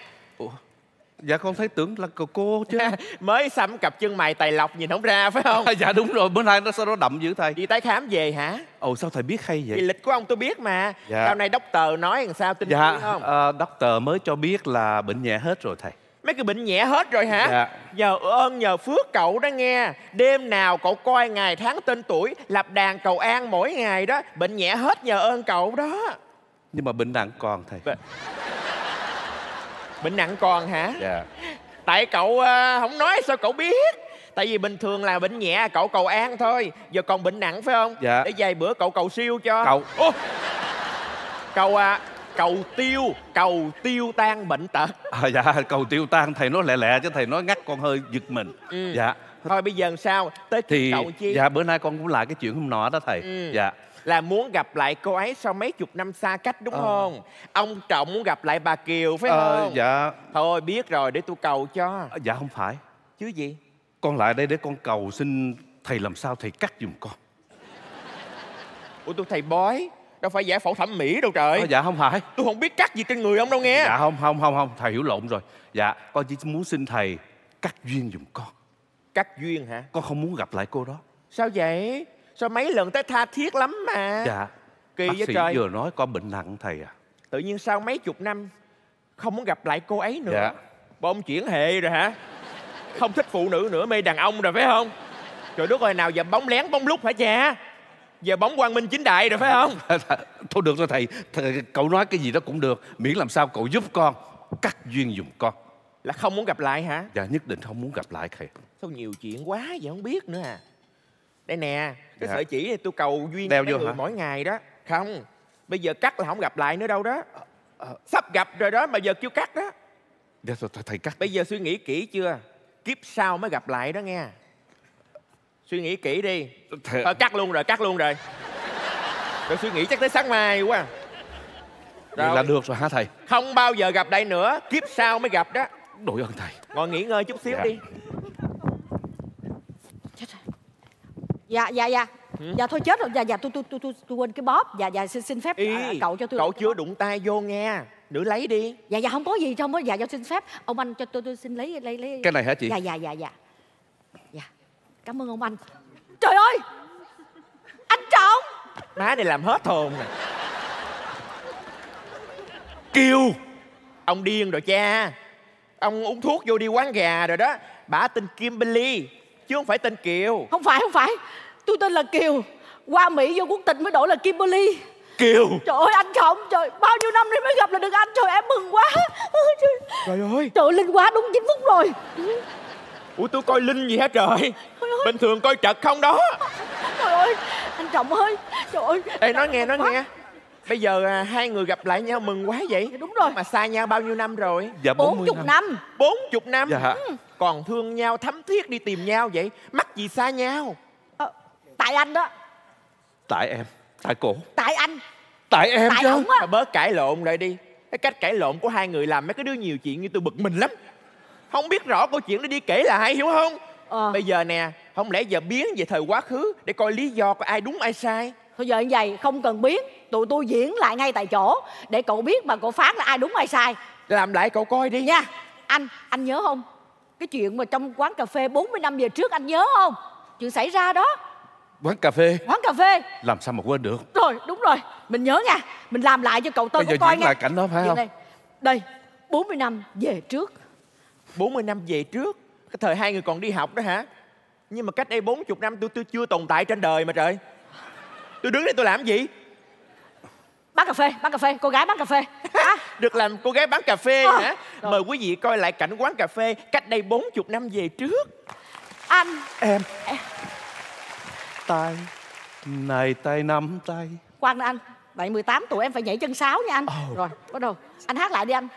Dạ con thấy tưởng là cậu cô chứ. *laughs* Mới xăm cặp chân mày tài lọc nhìn không ra phải không? *laughs* Dạ đúng rồi. Bữa nay nó sao nó đậm dữ thầy Đi tái khám về hả? Ồ sao thầy biết hay vậy? Lịch của ông tôi biết mà. Dạ. Sau này đốc tờ nói làm sao tin Dạ không? uh, doctor mới cho biết là bệnh nhẹ hết rồi thầy Mấy cái bệnh nhẹ hết rồi hả? Dạ. Nhờ ơn nhờ phước cậu đó nghe. Đêm nào cậu coi ngày tháng tên tuổi Lập đàn cầu an mỗi ngày đó. Bệnh nhẹ hết nhờ ơn cậu đó. Nhưng mà bệnh nặng còn thầy. Bệnh- Bệnh nặng còn hả? Dạ. Tại cậu ờ, không nói sao cậu biết. Tại vì bình thường là bệnh nhẹ cậu cầu an thôi. Giờ còn bệnh nặng phải không? Dạ. Để vài bữa cậu cầu siêu cho. Cậu. Ô, Cầu à, cầu tiêu Cầu tiêu tan bệnh tật. À, Dạ cầu tiêu tan thầy nói lẹ lẹ chứ thầy nói ngắt con hơi giật mình. Ừ. Dạ. Thôi bây giờ làm sao? Tới thì cậu chi? dạ bữa nay con cũng lại cái chuyện hôm nọ đó thầy. Ừ. dạ. Là muốn gặp lại cô ấy sau mấy chục năm xa cách đúng Ờ. không? Ông Trọng muốn gặp lại bà Kiều phải Ờ, không? dạ. Thôi biết rồi để tôi cầu cho. Dạ không phải. Chứ gì? Con lại đây để con cầu xin thầy làm sao thầy cắt giùm con. Ủa tôi thầy bói Đâu phải giải phẫu thẩm mỹ đâu trời. Ờ, dạ không phải. Tôi không biết cắt gì trên người ông đâu nghe. Dạ không không không không. Thầy hiểu lộn rồi. Dạ con chỉ muốn xin thầy cắt duyên giùm con. Cắt duyên hả? Con không muốn gặp lại cô đó. Sao vậy? Sao mấy lần tới tha thiết lắm mà? Dạ Kỳ bác sĩ trời. vừa nói con bệnh nặng thầy à. Tự nhiên sau mấy chục năm Không muốn gặp lại cô ấy nữa. Dạ. Bộ ông chuyển hệ rồi hả? Không thích phụ nữ nữa mê đàn ông rồi phải không? Trời đất ơi nào giờ bóng lén bóng lúc hả cha giờ bóng quang minh chính đại rồi phải không? *laughs* Thôi được rồi thầy. thầy cậu nói cái gì đó cũng được. Miễn làm sao cậu giúp con cắt duyên dùng con. Là không muốn gặp lại hả? Dạ nhất định không muốn gặp lại thầy. Sao nhiều chuyện quá vậy không biết nữa à. Đây nè cái Dạ. sợi chỉ này tôi cầu duyên Đeo vô hả? mỗi ngày đó. Không bây giờ cắt là không gặp lại nữa đâu đó. Sắp gặp rồi đó mà giờ kêu cắt đó. Dạ thầy, thầy cắt bây giờ suy nghĩ kỹ chưa? Kiếp sau mới gặp lại đó nghe suy nghĩ kỹ đi. Thôi cắt luôn rồi cắt luôn rồi. Rồi suy nghĩ chắc tới sáng mai quá. Vậy Rồi. là được rồi hả thầy? Không bao giờ gặp đây nữa kiếp sau mới gặp đó. Đội ơn thầy. Ngồi nghỉ ngơi chút xíu Dạ. đi. Dạ dạ dạ. Ừ. dạ thôi chết rồi. Dạ dạ tôi tôi tôi tôi, tôi quên cái bóp. Dạ dạ xin, xin phép Ý, à, cậu cho tôi cậu chưa đụng tay vô nghe. Nữ lấy đi. Dạ dạ không có gì trong đó. Dạ dạ xin phép. Ông anh cho tôi tôi xin lấy lấy lấy. Cái này hả chị? dạ dạ dạ dạ cảm ơn ông anh. Trời ơi! Anh trọng má này làm hết hồn nè Kiều ông điên rồi cha. Ông uống thuốc vô đi quán gà rồi đó. Bả tên Kimberly chứ không phải tên Kiều. Không phải không phải. Tôi tên là kiều. Qua mỹ vô quốc tịch mới đổi là kimberly. Kiều! Trời ơi anh trọng trời bao nhiêu năm nay mới gặp là được anh. Trời em mừng quá. Trời, trời ơi! Trời ơi, linh quá đúng 9 phút rồi ủa tôi coi linh gì hả trời? Bình thường coi trật không đó. Trời ơi anh trọng ơi trời ơi. Ê nói nghe nói nghe. Bây giờ à, hai người gặp lại nhau mừng quá vậy. Dạ, đúng rồi. Mà xa nhau bao nhiêu năm rồi? Dạ bốn 40 chục năm. Bốn chục năm? Dạ. Ừ. Còn thương nhau thấm thiết đi tìm nhau vậy. Mắc gì xa nhau? Ờ, tại anh đó. Tại em tại cổ. Tại anh. Tại em tại chứ. ổng á. Bớt cãi lộn lại đi. Cái cách cãi lộn của hai người làm mấy cái đứa nhiều chuyện như tôi bực mình lắm Không biết rõ câu chuyện đó đi kể lại hiểu không? Ờ. Bây giờ nè Không lẽ giờ biến về thời quá khứ Để coi lý do có ai đúng ai sai? Thôi giờ như vậy không cần biến. Tụi tôi diễn lại ngay tại chỗ để cậu biết mà cậu phán là ai đúng ai sai. Làm lại cậu coi đi nha. Anh anh nhớ không? Cái chuyện mà trong quán cà phê 40 năm về trước anh nhớ không? Chuyện xảy ra đó. Quán cà phê? Quán cà phê. Làm sao mà quên được? Rồi đúng rồi. Mình nhớ nha. Mình làm lại cho cậu tôi bây giờ có coi diễn nha. lại cảnh đó phải Chuyện không? này. đây 40 năm về trước 40 năm về trước Cái thời hai người còn đi học đó hả? Nhưng mà cách đây 40 năm tôi, tôi chưa tồn tại trên đời mà trời. Tôi đứng đây tôi làm gì? Bán cà phê bán cà phê cô gái bán cà phê. *laughs* À, Được làm cô gái bán cà phê Ờ, hả? Mời quý vị coi lại cảnh quán cà phê Cách đây 40 năm về trước. Anh. Em. Tay. Này tay nắm tay. Khoan đã anh vậy 18 tuổi em phải nhảy chân sáo nha anh. Rồi bắt đầu. Anh hát lại đi anh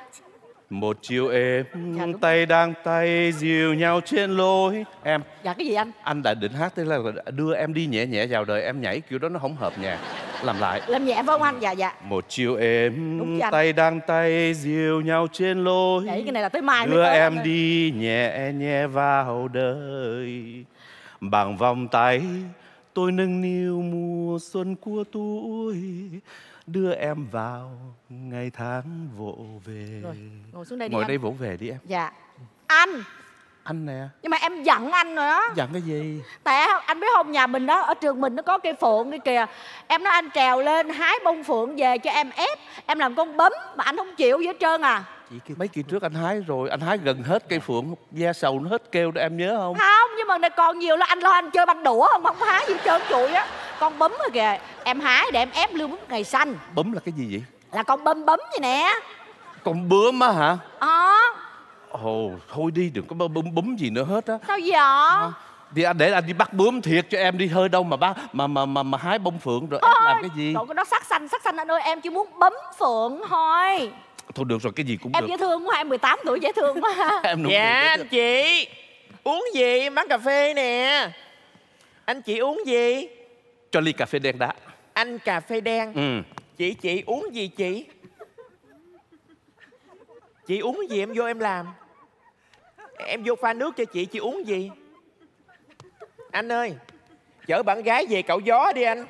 một chiều êm Dạ, đúng tay đang tay dìu nhau trên lối. Em dạ cái gì anh? anh đã định hát thế là đưa em đi nhẹ nhẹ vào đời em nhảy kiểu đó nó không hợp nhạc làm lại. Làm nhẹ không anh? Dạ dạ. Một chiều êm anh. tay đang tay dìu nhau trên lối. Nhảy cái này là tới mai đưa tới em đi nhẹ nhẹ vào đời. Bằng vòng tay tôi nâng niu mùa xuân của tuổi đưa em vào ngày tháng vỗ về. Rồi, ngồi xuống đây đi ngồi anh. đây vỗ về đi em. Dạ. Anh. Anh nè. Nhưng mà em giận anh rồi đó. Dặn cái gì? Tại anh biết không nhà mình đó ở trường mình nó có cây phượng kia kìa. Em nói anh trèo lên hái bông phượng về cho em ép. Em làm con bấm mà anh không chịu gì hết trơn à. Chị kia mấy kỳ trước anh hái rồi anh hái gần hết cây phượng da sầu nó hết kêu đó em nhớ không? Không nhưng mà này còn nhiều là anh lo anh chơi banh đũa không? Không hái gì trơn trụi á con bấm rồi kìa. Em hái để em ép lưu bút ngày xanh bấm là cái gì vậy? Là con bấm bấm vậy nè. Con bướm á hả? Ờ. Ồ thôi đi đừng có bấm bấm gì nữa hết á. Sao vậy? Đi anh để anh đi bắt bướm thiệt cho em đi. Hơi đâu mà bắt mà mà mà, mà hái bông phượng rồi em làm cái gì? Trời, cái đó sắc xanh sắc xanh anh ơi. Em chỉ muốn bấm phượng thôi. Thôi được rồi cái gì cũng em được. dễ thương quá em 18 tuổi dễ thương quá. *laughs* Em Dạ anh chị. Uống gì? Em bán cà phê nè. Anh chị uống gì cho ly cà phê đen đá Anh cà phê đen. Ừ. Chị chị uống gì chị? Chị uống gì em vô em làm? Em vô pha nước cho chị Chị uống gì? Anh ơi Chở bạn gái về cậu gió đi anh.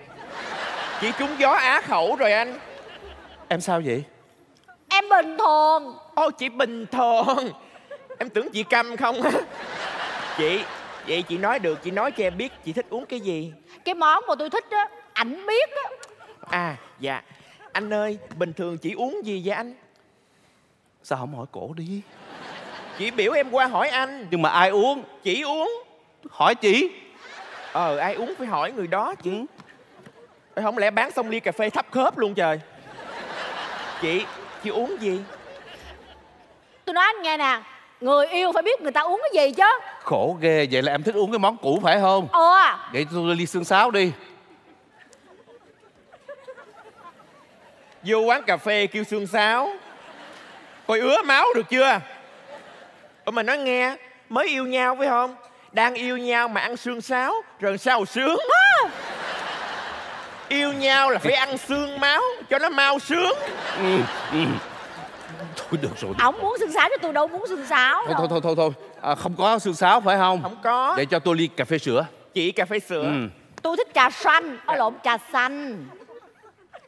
Chị trúng gió á khẩu rồi anh. Em sao vậy? Em bình thường. Ô chị bình thường. Em tưởng chị câm không á. Chị Vậy chị nói được Chị nói cho em biết Chị thích uống cái gì. Cái món mà tôi thích á ảnh biết á. À dạ. Anh ơi Bình thường chị uống gì vậy anh? Sao không hỏi cổ đi? Chị biểu em qua hỏi anh. Nhưng mà ai uống? Chị uống. Hỏi chị. Ờ ai uống phải hỏi người đó chứ. Ê, Không lẽ bán xong ly cà phê thấp khớp luôn trời? Chị, chị uống gì? tôi nói anh nghe nè người yêu phải biết người ta uống cái gì chứ. Khổ ghê Vậy là em thích uống cái món cũ phải không? Ờ. Vậy tôi ly xương sáo đi. Vô quán cà phê kêu xương sáo. Coi ứa máu được chưa? Ủa mà nói nghe Mới yêu nhau phải không? Đang yêu nhau mà ăn xương sáo Rồi sao sướng? Yêu nhau là phải ăn xương máu Cho nó mau sướng. Ừ, ừ. Thôi được rồi ổng muốn xương sáo chứ tôi đâu muốn xương sáo Thôi thôi thôi thôi, thôi. À, Không có xương sáo phải không? Không có. Để cho tôi ly cà phê sữa. Chị cà phê sữa. Ừ. tôi thích trà xanh. Ở lộn trà xanh.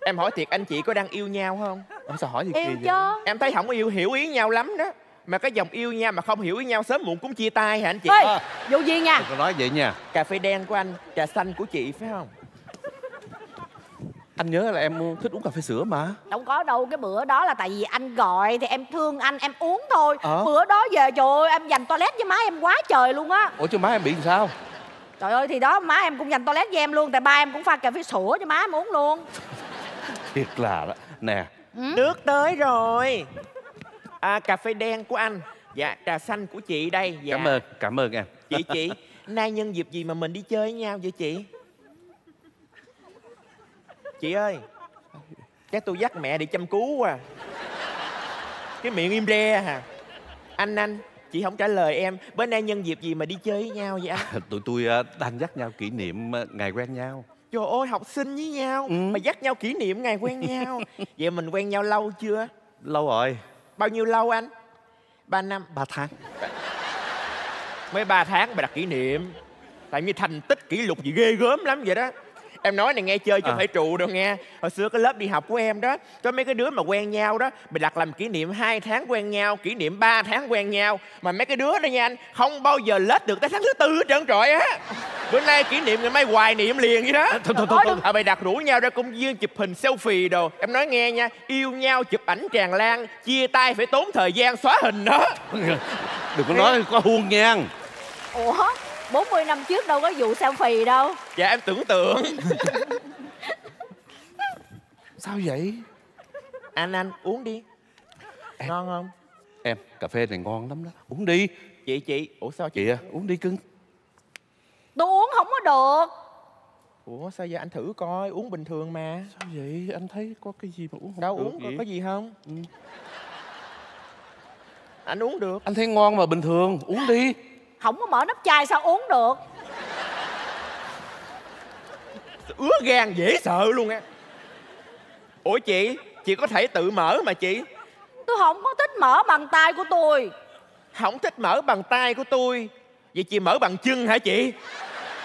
Em hỏi thiệt anh chị có đang yêu nhau không? Ủa, Sao hỏi gì yêu kỳ vậy? chứ. Em thấy không yêu hiểu ý nhau lắm đó. Mà cái dòng yêu nhau mà không hiểu ý nhau sớm muộn cũng chia tay hả anh chị? Ê vụ gì nha? Đừng có nói vậy nha. Cà phê đen của anh, trà xanh của chị phải không Anh nhớ là em thích uống cà phê sữa mà. Đâu có đâu cái bữa đó là tại vì anh gọi thì em thương anh em uống thôi. Ờ. bữa đó về trời ơi em dành toilet với má em quá trời luôn á. Ủa chứ má em bị làm sao? Trời ơi thì đó má em cũng dành toilet với em luôn tại ba em cũng pha cà phê sữa cho má em uống luôn. Thiệt là đó. Nè. Nước tới rồi. À, Cà phê đen của anh. Dạ trà xanh của chị đây. Dạ. Cảm ơn Cảm ơn em. Chị chị. Nay nhân dịp gì mà mình đi chơi với nhau vậy chị Chị ơi Chắc tôi dắt mẹ đi chăm cứu quá. Cái miệng im re hả Anh anh Chị không trả lời em. Bữa nay nhân dịp gì mà đi chơi với nhau vậy anh? *laughs* Tụi tôi à, đang dắt nhau kỷ niệm à, ngày quen nhau. Trời ơi học sinh với nhau. Ừ. Mà dắt nhau kỷ niệm ngày quen nhau. Vậy mình quen nhau lâu chưa? Lâu rồi. Bao nhiêu lâu anh? Ba năm. Ba tháng. Mới 3 tháng mà đặt kỷ niệm. Tại như thành tích kỷ lục gì ghê gớm lắm vậy đó Em nói này nghe chơi chứ À. phải trụ đâu nghe. Hồi xưa cái lớp đi học của em đó Có mấy cái đứa mà quen nhau đó Bị đặt làm kỷ niệm 2 tháng quen nhau Kỷ niệm 3 tháng quen nhau. Mà mấy cái đứa đó nha anh Không bao giờ lết được tới tháng thứ tư hết trơn trọi á. Bữa nay kỷ niệm ngày mai hoài niệm liền vậy đó. Thôi thôi thôi, thôi. à, Mày đặt rủ nhau ra công viên chụp hình selfie đồ. Em nói nghe nha Yêu nhau chụp ảnh tràn lan Chia tay phải tốn thời gian xóa hình đó. Đừng có nói có huông nha. Ủa 40 năm trước đâu có vụ selfie đâu. Dạ em tưởng tượng. *laughs* Sao vậy? Anh anh uống đi. Ngon không? Em cà phê này ngon lắm đó. Uống đi. Chị chị. Ủa sao chị? Chị à, uống đi cưng. Tôi uống không có được. Ủa sao giờ anh thử coi Uống bình thường mà. Sao vậy? Anh thấy có cái gì mà uống không Đâu được uống có, vậy? có gì không? Ừ. Anh uống được. Anh thấy ngon mà bình thường. Uống đi không có mở nắp chai sao uống được? Ứa gan dễ sợ luôn á. Ủa chị Chị có thể tự mở mà chị. Tôi không có thích mở bằng tay của tôi. Không thích mở bằng tay của tôi? Vậy chị mở bằng chân hả chị?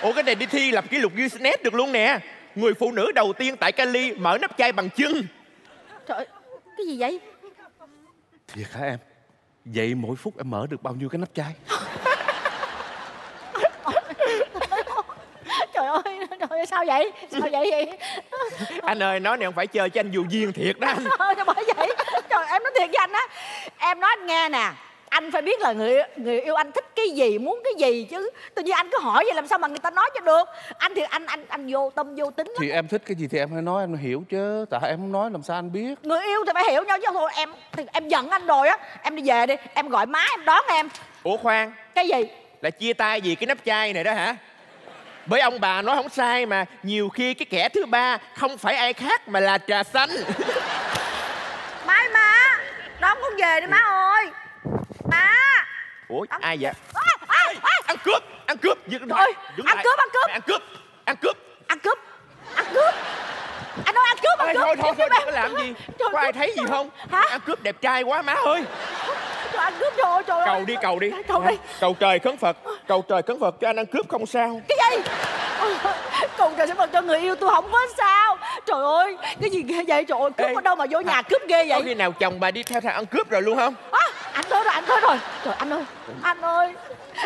Ủa cái này đi thi lập kỷ lục Guinness được luôn nè. Người phụ nữ đầu tiên tại Cali mở nắp chai bằng chân. Trời ơi, cái gì vậy? Thiệt hả em? Vậy mỗi phút em mở được bao nhiêu cái nắp chai *laughs* trời ơi *laughs* trời ơi sao vậy? Sao vậy vậy? *laughs* Anh ơi nói này không phải chơi cho anh dù duyên thiệt đó anh. *laughs* Trời ơi, bởi vậy? Trời em nói thiệt với anh á. Em nói anh nghe nè anh phải biết là người người yêu anh thích cái gì muốn cái gì chứ. Tự nhiên anh cứ hỏi vậy làm sao mà người ta nói cho được. Anh thì anh anh anh vô tâm vô tính lắm. Thì em thích cái gì thì em phải nói em hiểu chứ. Tại em không nói làm sao anh biết. Người yêu thì phải hiểu nhau chứ. Thôi em thì em giận anh rồi á. Em đi về đi em gọi má em đón em. Ủa khoan cái gì? là chia tay vì cái nắp chai này đó hả bởi ông bà nói không sai mà nhiều khi cái kẻ thứ ba không phải ai khác mà là trà xanh. *laughs* Mai má đón con về đi má ơi. Má. Ủa ai vậy? À, à, à. ăn cướp ăn cướp dừng ơi, dừng ăn lại. cướp, ăn cướp. Ăn cướp ăn cướp. Ăn cướp ăn cướp. Anh nói ăn cướp ăn cướp. thôi thôi thôi Má. đừng có làm gì. Có ai ơi. thấy gì không? Hả? Ăn cướp đẹp trai quá má ơi Trời, ăn cướp rồi trời ơi. cầu đi cầu đi. Cầu đi. Cầu trời khấn phật. Cầu trời khấn phật cho anh ăn cướp không sao. Cái gì? Cầu trời sẽ phật cho người yêu tôi không có sao. Trời ơi cái gì ghê vậy? Trời ơi cướp Ê. ở đâu mà vô nhà cướp ghê có vậy khi nào chồng bà đi theo thằng ăn cướp rồi luôn không? À, anh tới rồi anh tới rồi. Trời anh ơi anh ơi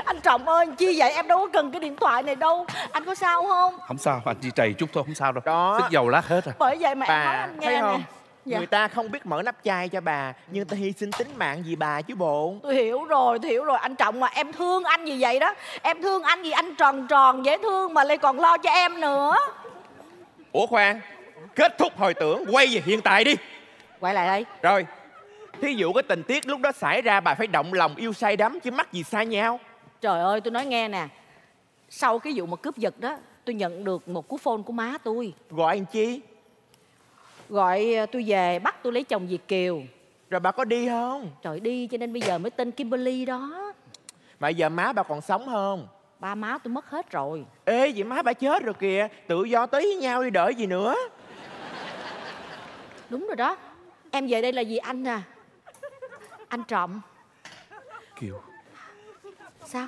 anh trọng ơi chi vậy? Em đâu có cần cái điện thoại này đâu. Anh có sao không? Không sao anh chỉ trầy chút thôi không sao đâu. Đó. Xích dầu lát hết rồi. Bởi vậy mà em nói bà anh nghe thấy không? nè Dạ. người ta không biết mở nắp chai cho bà nhưng ta hy sinh tính mạng vì bà chứ bộ. Tôi hiểu rồi tôi hiểu rồi. Anh trọng mà em thương anh gì vậy đó. Em thương anh gì anh tròn tròn dễ thương mà lại còn lo cho em nữa. Ủa khoan kết thúc hồi tưởng quay về hiện tại đi. Quay lại đây. Rồi thí dụ cái tình tiết lúc đó xảy ra bà phải động lòng yêu say đắm chứ mắc gì xa nhau. Trời ơi tôi nói nghe nè. Sau cái vụ mà cướp giật đó tôi nhận được một cú phone của má tôi. Gọi anh chi gọi ờ, tôi về bắt tôi lấy chồng Việt kiều. Rồi bà có đi không? Trời đi cho nên bây giờ mới tên Kimberly đó. Mà giờ má bà còn sống không? Ba má tôi mất hết rồi. Ê vậy má bà chết rồi kìa. Tự do tới với nhau đi đợi gì nữa. Đúng rồi đó. Em về đây là vì anh à. Anh trọng. Kiều. Sao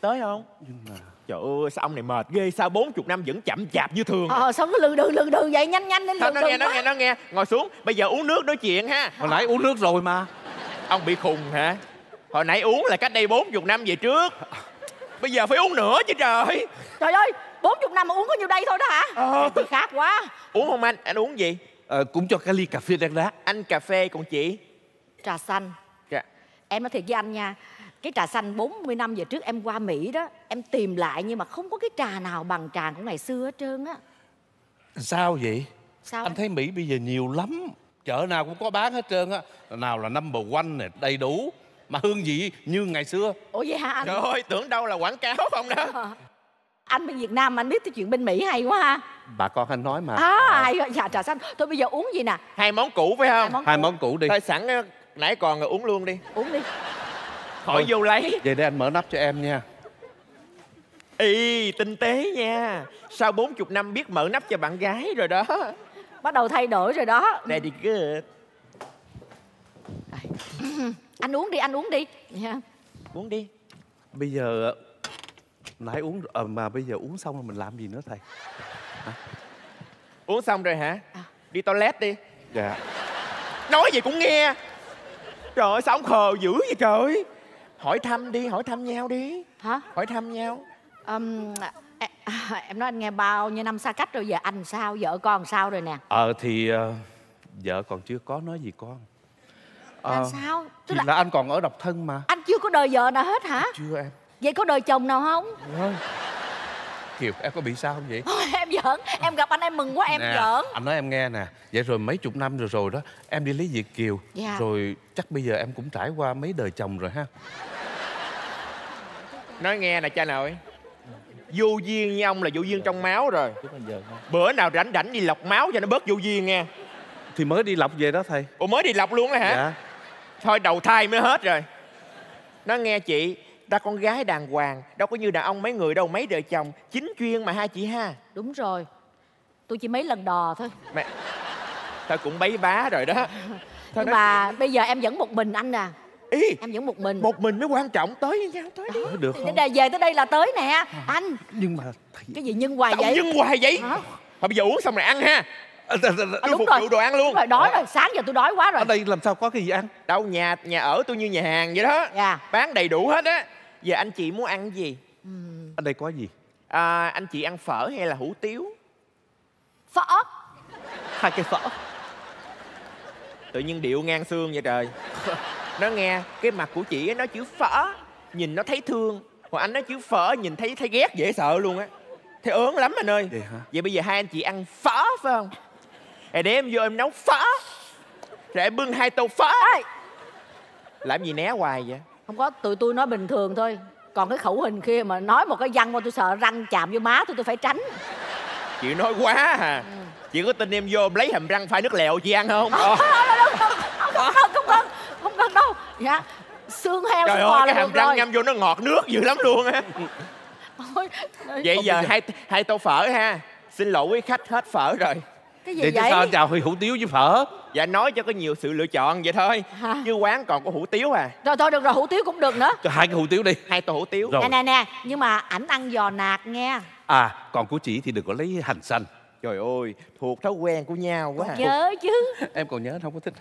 tới không? Nhưng mà trời ơi sao ông này mệt ghê sao 40 năm vẫn chậm chạp như thường? Ờ sao nó lừ đừ lừ đừ vậy? Nhanh nhanh lên Thôi, lừ nó nghe nó nghe nó nghe. Ngồi xuống bây giờ uống nước nói chuyện ha. Hồi nãy uống nước rồi mà. Ông bị khùng hả? Hồi nãy uống là cách đây 40 năm về trước. Bây giờ phải uống nữa chứ trời. Trời ơi 40 năm mà uống có nhiêu đây thôi đó hả? Ờ. thì khác quá. Uống không anh? Anh uống gì? Ờ, Cũng cho cái ly cà phê đen đá. Anh cà phê còn chị? Trà xanh. Dạ. em nói thiệt với anh nha cái trà xanh 40 năm về trước em qua Mỹ đó em tìm lại nhưng mà không có cái trà nào bằng trà của ngày xưa hết trơn á. Sao vậy? Sao Anh thấy Mỹ bây giờ nhiều lắm Chợ nào cũng có bán hết trơn á. Nào là number one này đầy đủ. Mà hương vị như ngày xưa. Ủa vậy hả anh? Trời ơi tưởng đâu là quảng cáo không đó. *laughs* Anh bên Việt Nam mà anh biết cái chuyện bên Mỹ hay quá ha. Bà con anh nói mà. À hay quá. dạ trà xanh. Thôi bây giờ uống gì nè? Hai món cũ phải không? Món Hai cũ. món cũ đi. Thôi sẵn nãy còn rồi uống luôn đi. Uống đi khỏi vô lấy. Vậy để anh mở nắp cho em nha. Y tinh tế nha. Sau 40 năm biết mở nắp cho bạn gái rồi đó. Bắt đầu thay đổi rồi đó. Very good. *laughs* Anh uống đi anh uống đi. Dạ. uống đi. Bây giờ Nãy uống ờ, Mà bây giờ uống xong rồi mình làm gì nữa thầy? Uống xong rồi hả? À. đi toilet đi. Dạ. Nói gì cũng nghe. Trời ơi sao ông khờ dữ vậy trời hỏi thăm đi hỏi thăm nhau đi. Hả? Hỏi thăm nhau. Ừm, em, em nói anh nghe bao nhiêu năm xa cách rồi giờ anh sao vợ con sao rồi nè? Ờ thì ờ, Vợ còn chưa có nói gì con? Làm Ờ, sao? Tức thì là là anh còn ở độc thân mà. Anh chưa có đời vợ nào hết hả? Chưa em. Vậy có đời chồng nào không? Vâng. Kiều em có bị sao không vậy? Thôi, em giỡn. Em gặp anh em mừng quá em Nè, giỡn. Anh nói em nghe nè. Vậy rồi mấy chục năm rồi rồi đó Em đi lấy Việt Kiều. Dạ. Rồi chắc bây giờ em cũng trải qua mấy đời chồng rồi ha nói nghe nè cha nội. Vô duyên với ông là vô duyên trong máu rồi. Chứ bây giờ không. bữa nào rảnh rảnh đi lọc máu cho nó bớt vô duyên nha. Thì mới đi lọc về đó thầy. Ủa mới đi lọc luôn á hả? Dạ. Thôi đầu thai mới hết rồi. Nó nghe chị ta con gái đàng hoàng đâu có như đàn ông mấy người đâu mấy đời chồng. Chính chuyên mà hai chị ha. Đúng rồi. Tôi chỉ mấy lần đò thôi. Mẹ thôi cũng bấy bá rồi đó. *laughs* Thôi nhưng mà bây giờ em vẫn một mình anh nè ý em vẫn một mình. một mình mới quan trọng tới với nhau tới đi. Ờ, Được Thì không? để về tới đây là tới nè anh. Nhưng mà thầy cái gì nhân hoài Sao vậy? dưng hoài vậy? Hả? thôi bây giờ uống xong rồi ăn ha. À, à, à, À, tôi đúng phục rồi. vụ đồ ăn luôn. Đúng rồi đói rồi sáng giờ tôi đói quá rồi. Ở đây làm sao có cái gì ăn? Đâu nhà nhà ở tôi như nhà hàng vậy đó. Dạ. Bán đầy đủ hết á. Giờ anh chị muốn ăn gì? Ở đây có gì? À, anh chị ăn phở hay là hủ tiếu? Phở. Hai cây phở. Tự nhiên điệu ngang xương vậy trời *laughs* nó nghe cái mặt của chị ấy nó chữ phở nhìn nó thấy thương. Còn anh nó chữ phở nhìn thấy thấy ghét dễ sợ luôn á. Thấy ớn lắm anh ơi. Vậy hả? Vậy bây giờ hai anh chị ăn phở phải không? Rồi để em vô em nấu phở. Rồi em bưng hai tô phở. Ê, làm gì né hoài vậy? Không có tụi tôi nói bình thường thôi. Còn cái khẩu hình kia mà nói một cái văn mà tôi sợ răng chạm vô má tôi tôi phải tránh. Chị nói quá à. Chị có tin em vô em lấy hàm răng phai nước lèo chị ăn không? *laughs* Không không không không không không cần đâu dạ. Xương heo trời ơi bò cái hàm răng rồi. ngâm vô nó ngọt nước dữ lắm luôn á. Vậy giờ hai hai tô phở ha. Xin lỗi quý khách hết phở rồi. Cái gì Vậy vậy? sao? Chào hủ tiếu với phở. Dạ nói cho có nhiều sự lựa chọn vậy thôi. Hả? chứ quán còn có hủ tiếu à. Rồi thôi được rồi hủ tiếu cũng được nữa. Cho hai cái hủ tiếu đi. Hai tô hủ tiếu. Rồi. nè nè nè nhưng mà ảnh ăn giò nạc nghe À còn của chị thì đừng có lấy hành xanh trời ơi thuộc thói quen của nhau quá à. nhớ chứ. *laughs* Em còn nhớ không có thích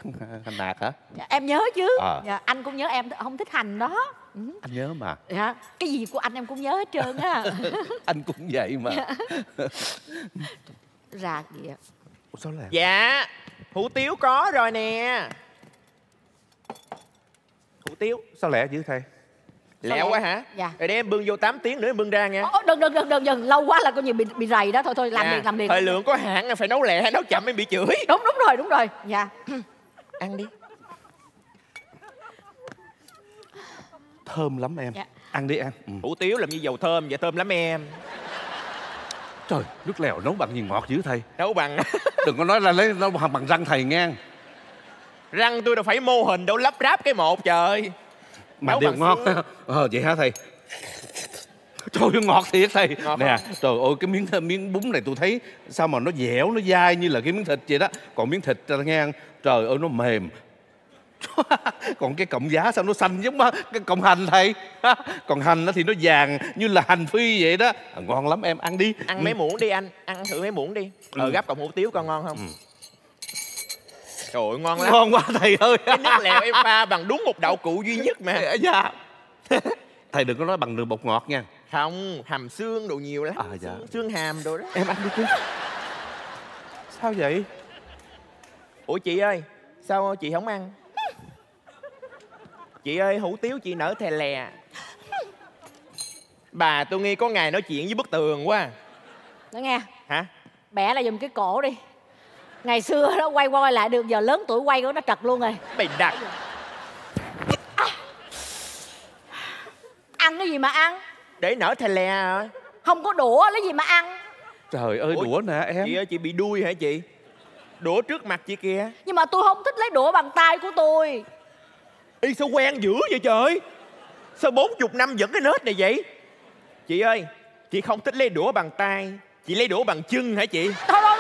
hành nạc hả? Em nhớ chứ. À. dạ, anh cũng nhớ em không thích hành đó. Ừ. Anh nhớ mà. Dạ. cái gì của anh em cũng nhớ hết trơn á. *laughs* Anh cũng vậy mà. *laughs* Ra gì ạ? Ủa, Sao lại dạ hủ tiếu có rồi nè. Hủ tiếu Sao lẹ dữ thầy lẹo vậy? quá hả? Dạ. rồi để em bưng vô 8 tiếng nữa em bưng ra nha. Ồ, đừng đừng đừng đừng đừng. Lâu quá là coi như bị bị rầy đó. Thôi thôi làm Dạ, liền làm liền. Thời lượng có hạn em phải nấu lẹ nấu chậm em bị chửi. Đúng đúng rồi đúng rồi. Dạ. *clears throat* Ăn đi. Thơm lắm em. Dạ. Ăn đi ăn. Ừ. hủ tiếu làm như dầu thơm vậy thơm lắm em. Trời nước lèo nấu bằng gì ngọt dữ thầy. Nấu bằng. *laughs* Đừng có nói là lấy nấu bằng răng thầy ngang răng tôi đâu phải mô hình đâu lắp ráp cái một trời Mà đều ngon. *laughs* Ờ vậy hả thầy? Trời ơi ngọt thiệt thầy. Ngọt Nè không? trời ơi cái miếng miếng bún này tôi thấy Sao mà nó dẻo nó dai như là cái miếng thịt vậy đó. Còn miếng thịt ta nghe Trời ơi nó mềm. *laughs* Còn cái cọng giá sao nó xanh giống mà cái cọng hành thầy. *laughs* Còn hành nó thì nó vàng như là hành phi vậy đó. À, ngon lắm em ăn đi. Ăn mấy muỗng đi anh ăn thử mấy muỗng đi. Ờ Ừ. gắp cọng hủ tiếu con ngon không trời ơi ngon lắm. Ngon quá thầy ơi. Cái nước lèo em pha bằng đúng một đậu cụ duy nhất mà. Dạ *laughs* thầy đừng có nói bằng đường bột ngọt nha. Không hàm xương đồ nhiều lắm. À, dạ. xương, xương hàm đồ đó. Em ăn đi chứ sao vậy? Ủa chị ơi sao chị không ăn? Chị ơi hủ tiếu chị nở thè lè. Bà tôi nghi có ngày nói chuyện với bức tường quá. Nói nghe. Hả? Bẻ lại giùm cái cổ đi ngày xưa đó quay qua quay lại được giờ lớn tuổi quay của nó trật luôn rồi. Bày đặt. Ăn cái gì mà ăn? Để nở thè lè hả? không có đũa lấy gì mà ăn? Trời ơi Ủa, đũa nè em. chị ơi chị bị đuôi hả chị? Đũa trước mặt chị kìa. Nhưng mà tôi không thích lấy đũa bằng tay của tôi. Y sao quen dữ vậy trời? Sao bốn chục năm vẫn cái nết này vậy? Chị ơi chị không thích lấy đũa bằng tay. Chị lấy đũa bằng chân hả chị? Thôi,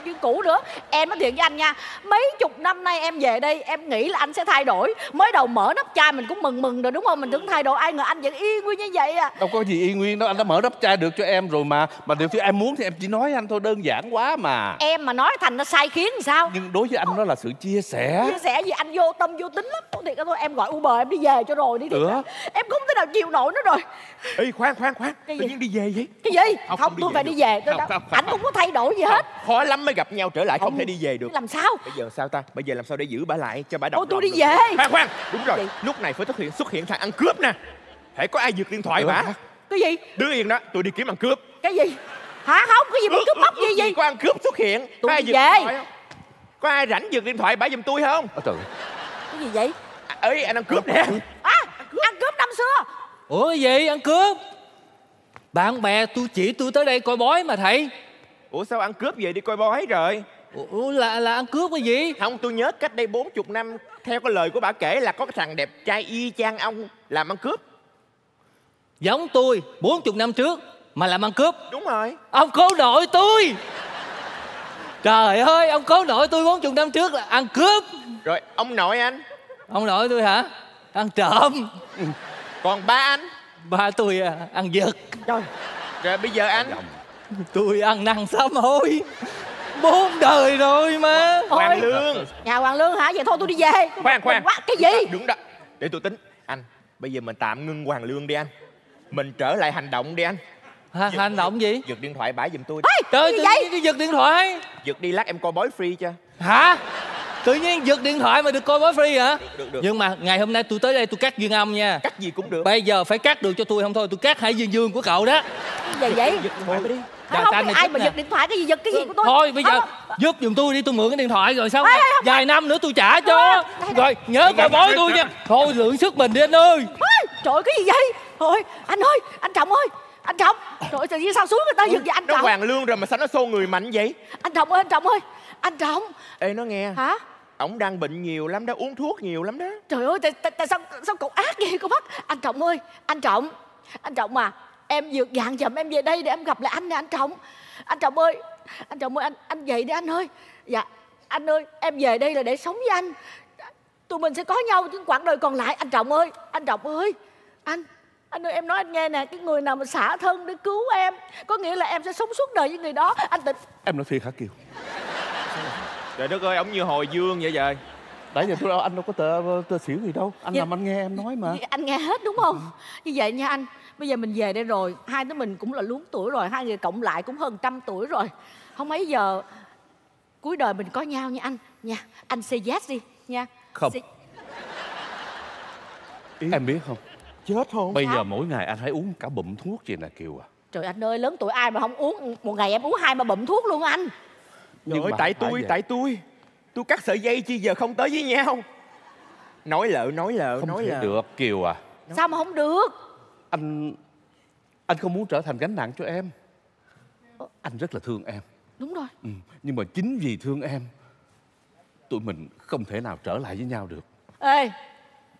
lại chuyện cũ nữa. Em nói thiệt với anh nha mấy chục năm nay em về đây em nghĩ là anh sẽ thay đổi. Mới đầu mở nắp chai mình cũng mừng mừng rồi đúng không? Mình tưởng thay đổi ai ngờ anh vẫn y nguyên như vậy à. Đâu có gì y nguyên đâu anh đã mở nắp chai được cho em rồi mà. Mà điều ที่ em muốn thì em chỉ nói anh thôi đơn giản quá mà. Em mà nói thành nó sai khiến thì sao? Nhưng đối với anh đó là sự chia sẻ. Chia sẻ gì? Anh vô tâm vô tính lắm. Thiệt thôi em gọi uber em đi về cho rồi đi á. em không thể nào chịu nổi nữa rồi ê khoan khoan khoan. Cái tự gì? nhiên đi về vậy? Cái gì? Không, không, không đi tôi về phải được. đi về. Tôi Không, không, không, anh không có thay đổi gì hết. Khó lắm mới gặp nhau trở lại không, Không. thể đi về được. Làm sao? Bây giờ sao ta? Bây giờ làm sao để giữ bà lại cho bà đọc Ôi, tôi đi được? về. khoan khoan. Đúng rồi. Gì? lúc này phải xuất hiện xuất hiện thằng ăn cướp nè. Phải có ai giật điện thoại bà? cái gì? Đứng yên đó tôi đi kiếm ăn cướp. Cái gì? Hả? Không cái gì mà cướp bóc gì gì có ăn cướp xuất hiện? Tôi có ai đi giật về. điện thoại không? Có ai rảnh giật điện thoại bả giùm tôi không? Ôi trời cái gì vậy? À, ơi anh ăn cướp. nè. À ăn cướp năm xưa Ủa gì ăn cướp? Bạn bè tôi chỉ tôi tới đây coi bói mà thầy. Ủa sao ăn cướp về đi coi bói rồi? Ủa là là ăn cướp cái gì? Không tôi nhớ cách đây bốn chục năm theo cái lời của bà kể là có cái thằng đẹp trai y chang ông làm ăn cướp. Giống tôi 40 năm trước Mà làm ăn cướp. Đúng rồi. Ông cố nội tôi. Trời ơi ông cố nội tôi 40 năm trước là ăn cướp. Rồi ông nội anh? Ông nội tôi hả? Ăn trộm còn ba anh? Ba tôi à, ăn giật trời. Rồi bây giờ anh? Tôi ăn năn sám hối. Bốn đời rồi mà. Hoàng lương. Nhà hoàng lương hả? Vậy thôi tôi đi về. Khoan khoan. quá cái gì? Đúng đó. Để tôi tính. Anh bây giờ mình tạm ngưng hoàng lương đi anh. Mình trở lại hành động đi anh. Hả, Hành động gì? Giật điện thoại bả giùm tôi Trời gì tự vậy? giật điện thoại. Giật đi lát em coi bói free cho Hả Tự nhiên giật điện thoại mà được coi bói free hả? Được, được. Nhưng mà ngày hôm nay tôi tới đây tôi cắt duyên âm nha. Cắt gì cũng được. Bây giờ phải cắt được cho tôi không thôi Tôi cắt hải dương dương của cậu đó. Gì vậy? Giật điện thoại đi. Không này ai mà nè. giật điện thoại cái gì giật cái gì của tôi? Thôi bây giờ giúp giùm tôi đi tôi mượn cái điện thoại rồi xong Ê, không Vài năm nữa tôi trả cho. Rồi nhớ coi bói tôi nha. Thôi lượng sức mình đi anh ơi. Trời ơi, cái gì vậy? Thôi anh ơi anh trọng ơi anh trọng. Trời ơi, tự nhiên sao xuống người ta giật vậy anh nó trọng? hoàng lương rồi mà sao nó xô người mạnh vậy? Anh trọng ơi anh trọng ơi. Anh trọng. Ê nó nghe. Hả ổng đang bệnh nhiều lắm đó uống thuốc nhiều lắm đó. Trời ơi tại, tại, tại sao sao cậu ác vậy cô bác? Anh trọng ơi anh trọng anh trọng mà em vượt dạng chậm em về đây để em gặp lại anh nè anh trọng. Anh trọng ơi anh trọng ơi anh anh dậy đi anh ơi. Dạ anh ơi em về đây là để sống với anh. Tụi mình sẽ có nhau trên quãng đời còn lại. Anh trọng ơi anh trọng ơi anh anh ơi em nói anh nghe nè cái người nào mà xả thân để cứu em có nghĩa là em sẽ sống suốt đời với người đó. Anh tỉnh Em nói thiệt hả Kiều trời đất ơi ổng như hồi dương vậy trời. Nãy giờ tôi đâu anh đâu có tờ, tờ xỉu gì đâu. Anh Dạ. làm anh nghe em nói mà. anh nghe hết đúng không? Như vậy nha anh bây giờ mình về đây rồi hai đứa mình cũng là luống tuổi rồi hai người cộng lại cũng hơn trăm tuổi rồi. Không mấy giờ cuối đời mình có nhau nha anh. Nha anh say yes đi nha. Không. Say- Em biết không? Chết không? Bây giờ mỗi ngày anh phải uống cả bụm thuốc vậy nè Kiều à. Trời anh ơi lớn tuổi ai mà không uống Một ngày em uống hai ba bụm thuốc luôn anh Trời ơi mà tại tôi tại tôi. Tôi cắt sợi dây chi giờ không tới với nhau. Nói lợ nói lợ Không nói thể lợ được Kiều à. Sao mà không được? Anh Anh không muốn trở thành gánh nặng cho em. Anh rất là thương em. Đúng rồi. Ừ. Nhưng mà chính vì thương em Tụi mình không thể nào trở lại với nhau được. Ê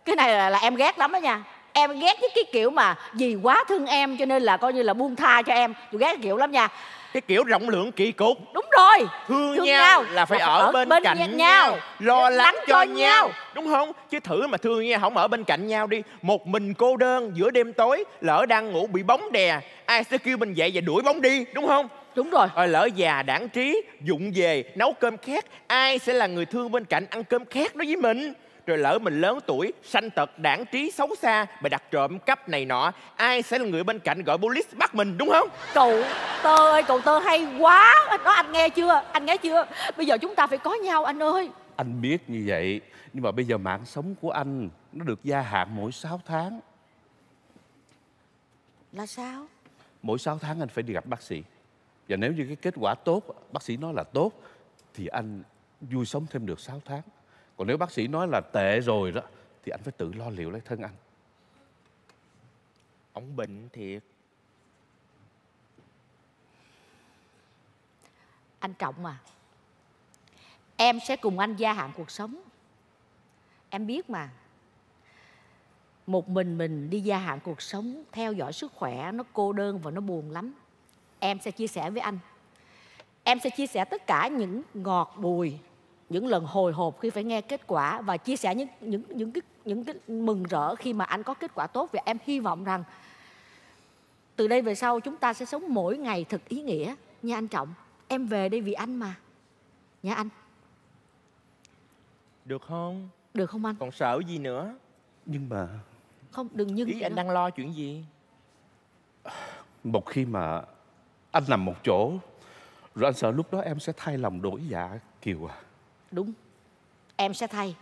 Cái này là, là em ghét lắm đó nha. Em ghét với cái kiểu mà Vì quá thương em cho nên là coi như là buông tha cho em. Tôi ghét cái kiểu lắm nha cái kiểu rộng lượng kỳ cục. Đúng rồi. Thương, nhau, là phải ở, bên, cạnh nhau, nhau, lo lắng cho nhau. đúng không? Chứ thử mà thương nhau không ở bên cạnh nhau đi. Một mình cô đơn giữa đêm tối lỡ đang ngủ bị bóng đè ai sẽ kêu mình dậy và đuổi bóng đi? Đúng không? Đúng rồi. Rồi lỡ già đảng trí dụng về nấu cơm khét ai sẽ là người thương bên cạnh ăn cơm khét đó với mình rồi lỡ mình lớn tuổi sanh tật đảng trí xấu xa bị đặt trộm cắp này nọ ai sẽ là người bên cạnh gọi police bắt mình đúng không? Cậu Tơ ơi cậu Tơ hay quá. Đó anh nghe chưa? Anh nghe chưa? Bây giờ chúng ta phải có nhau anh ơi. Anh biết như vậy Nhưng mà bây giờ mạng sống của anh Nó được gia hạn mỗi 6 tháng. Là sao? Mỗi 6 tháng anh phải đi gặp bác sĩ. Và nếu như cái kết quả tốt Bác sĩ nói là tốt Thì anh vui sống thêm được 6 tháng Còn nếu bác sĩ nói là tệ rồi đó Thì anh phải tự lo liệu lấy thân anh. Ông bệnh thiệt. Anh Trọng à Em sẽ cùng anh gia hạn cuộc sống. Em biết mà Một mình mình đi gia hạn cuộc sống Theo dõi sức khỏe Nó cô đơn và nó buồn lắm. Em sẽ chia sẻ với anh. Em sẽ chia sẻ tất cả những ngọt bùi những lần hồi hộp khi phải nghe kết quả và chia sẻ những những những cái những cái mừng rỡ khi mà anh có kết quả tốt. Và em hy vọng rằng từ đây về sau chúng ta sẽ sống mỗi ngày thật ý nghĩa. Nha anh Trọng em về đây vì anh mà. Nha anh. Được không? Được không anh? Còn sợ gì nữa? Nhưng mà không đừng nhưng ý anh đang lo chuyện gì? Một khi mà anh nằm một chỗ Rồi anh sợ lúc đó em sẽ thay lòng đổi dạ Kiều à đúng. Em sẽ thay.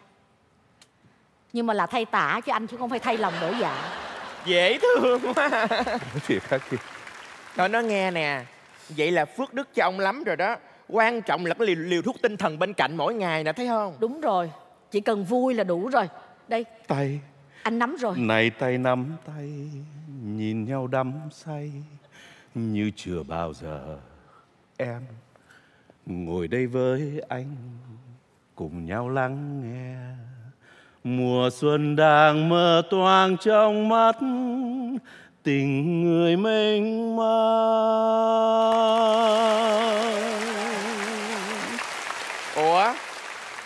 Nhưng mà là thay tả cho anh chứ không phải thay lòng đổi dạ. Dễ thương quá. Thiệt hả Kiều Thôi nó nghe nè. Vậy là phước đức cho ông lắm rồi đó. Quan trọng là cái liều, liều thuốc tinh thần bên cạnh mỗi ngày nè thấy không? Đúng rồi. Chỉ cần vui là đủ rồi. Đây. Tay. Anh nắm rồi. Này tay nắm tay Nhìn nhau đắm say. Như chưa bao giờ. Em Ngồi đây với anh Cùng nhau lắng nghe. Mùa xuân đang mơ toang trong mắt, Tình người mênh mang. Ủa?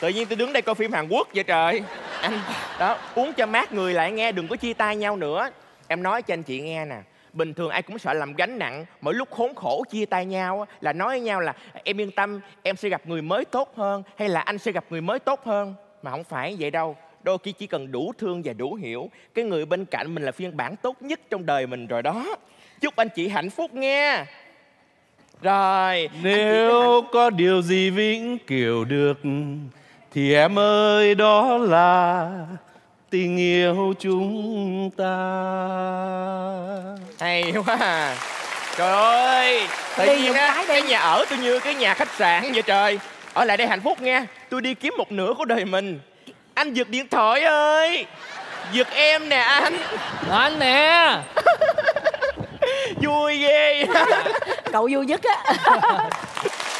Tự nhiên tôi đứng đây coi phim Hàn Quốc vậy trời. Anh, Đó, uống cho mát người lại nghe, Đừng có chia tay nhau nữa. Em nói cho anh chị nghe nè. Bình thường ai cũng sợ làm gánh nặng Mỗi lúc khốn khổ chia tay nhau Là nói với nhau là Em yên tâm em sẽ gặp người mới tốt hơn Hay là anh sẽ gặp người mới tốt hơn? Mà không phải vậy đâu Đôi khi chỉ cần đủ thương và đủ hiểu Cái người bên cạnh mình là phiên bản tốt nhất trong đời mình rồi đó. Chúc anh chị hạnh phúc nghe Rồi Nếu có điều gì vĩnh cửu được Thì em ơi đó là tình yêu chúng ta. Hay quá à. Trời ơi Tự Đi nhiên á cái cái nhà ở tôi như cái nhà khách sạn vậy trời. Ở lại đây hạnh phúc nha. Tôi đi kiếm một nửa của đời mình. Anh giật điện thoại ơi. Giật em nè anh. Anh nè. *laughs* Vui ghê. *laughs* Cậu vui nhất á *laughs*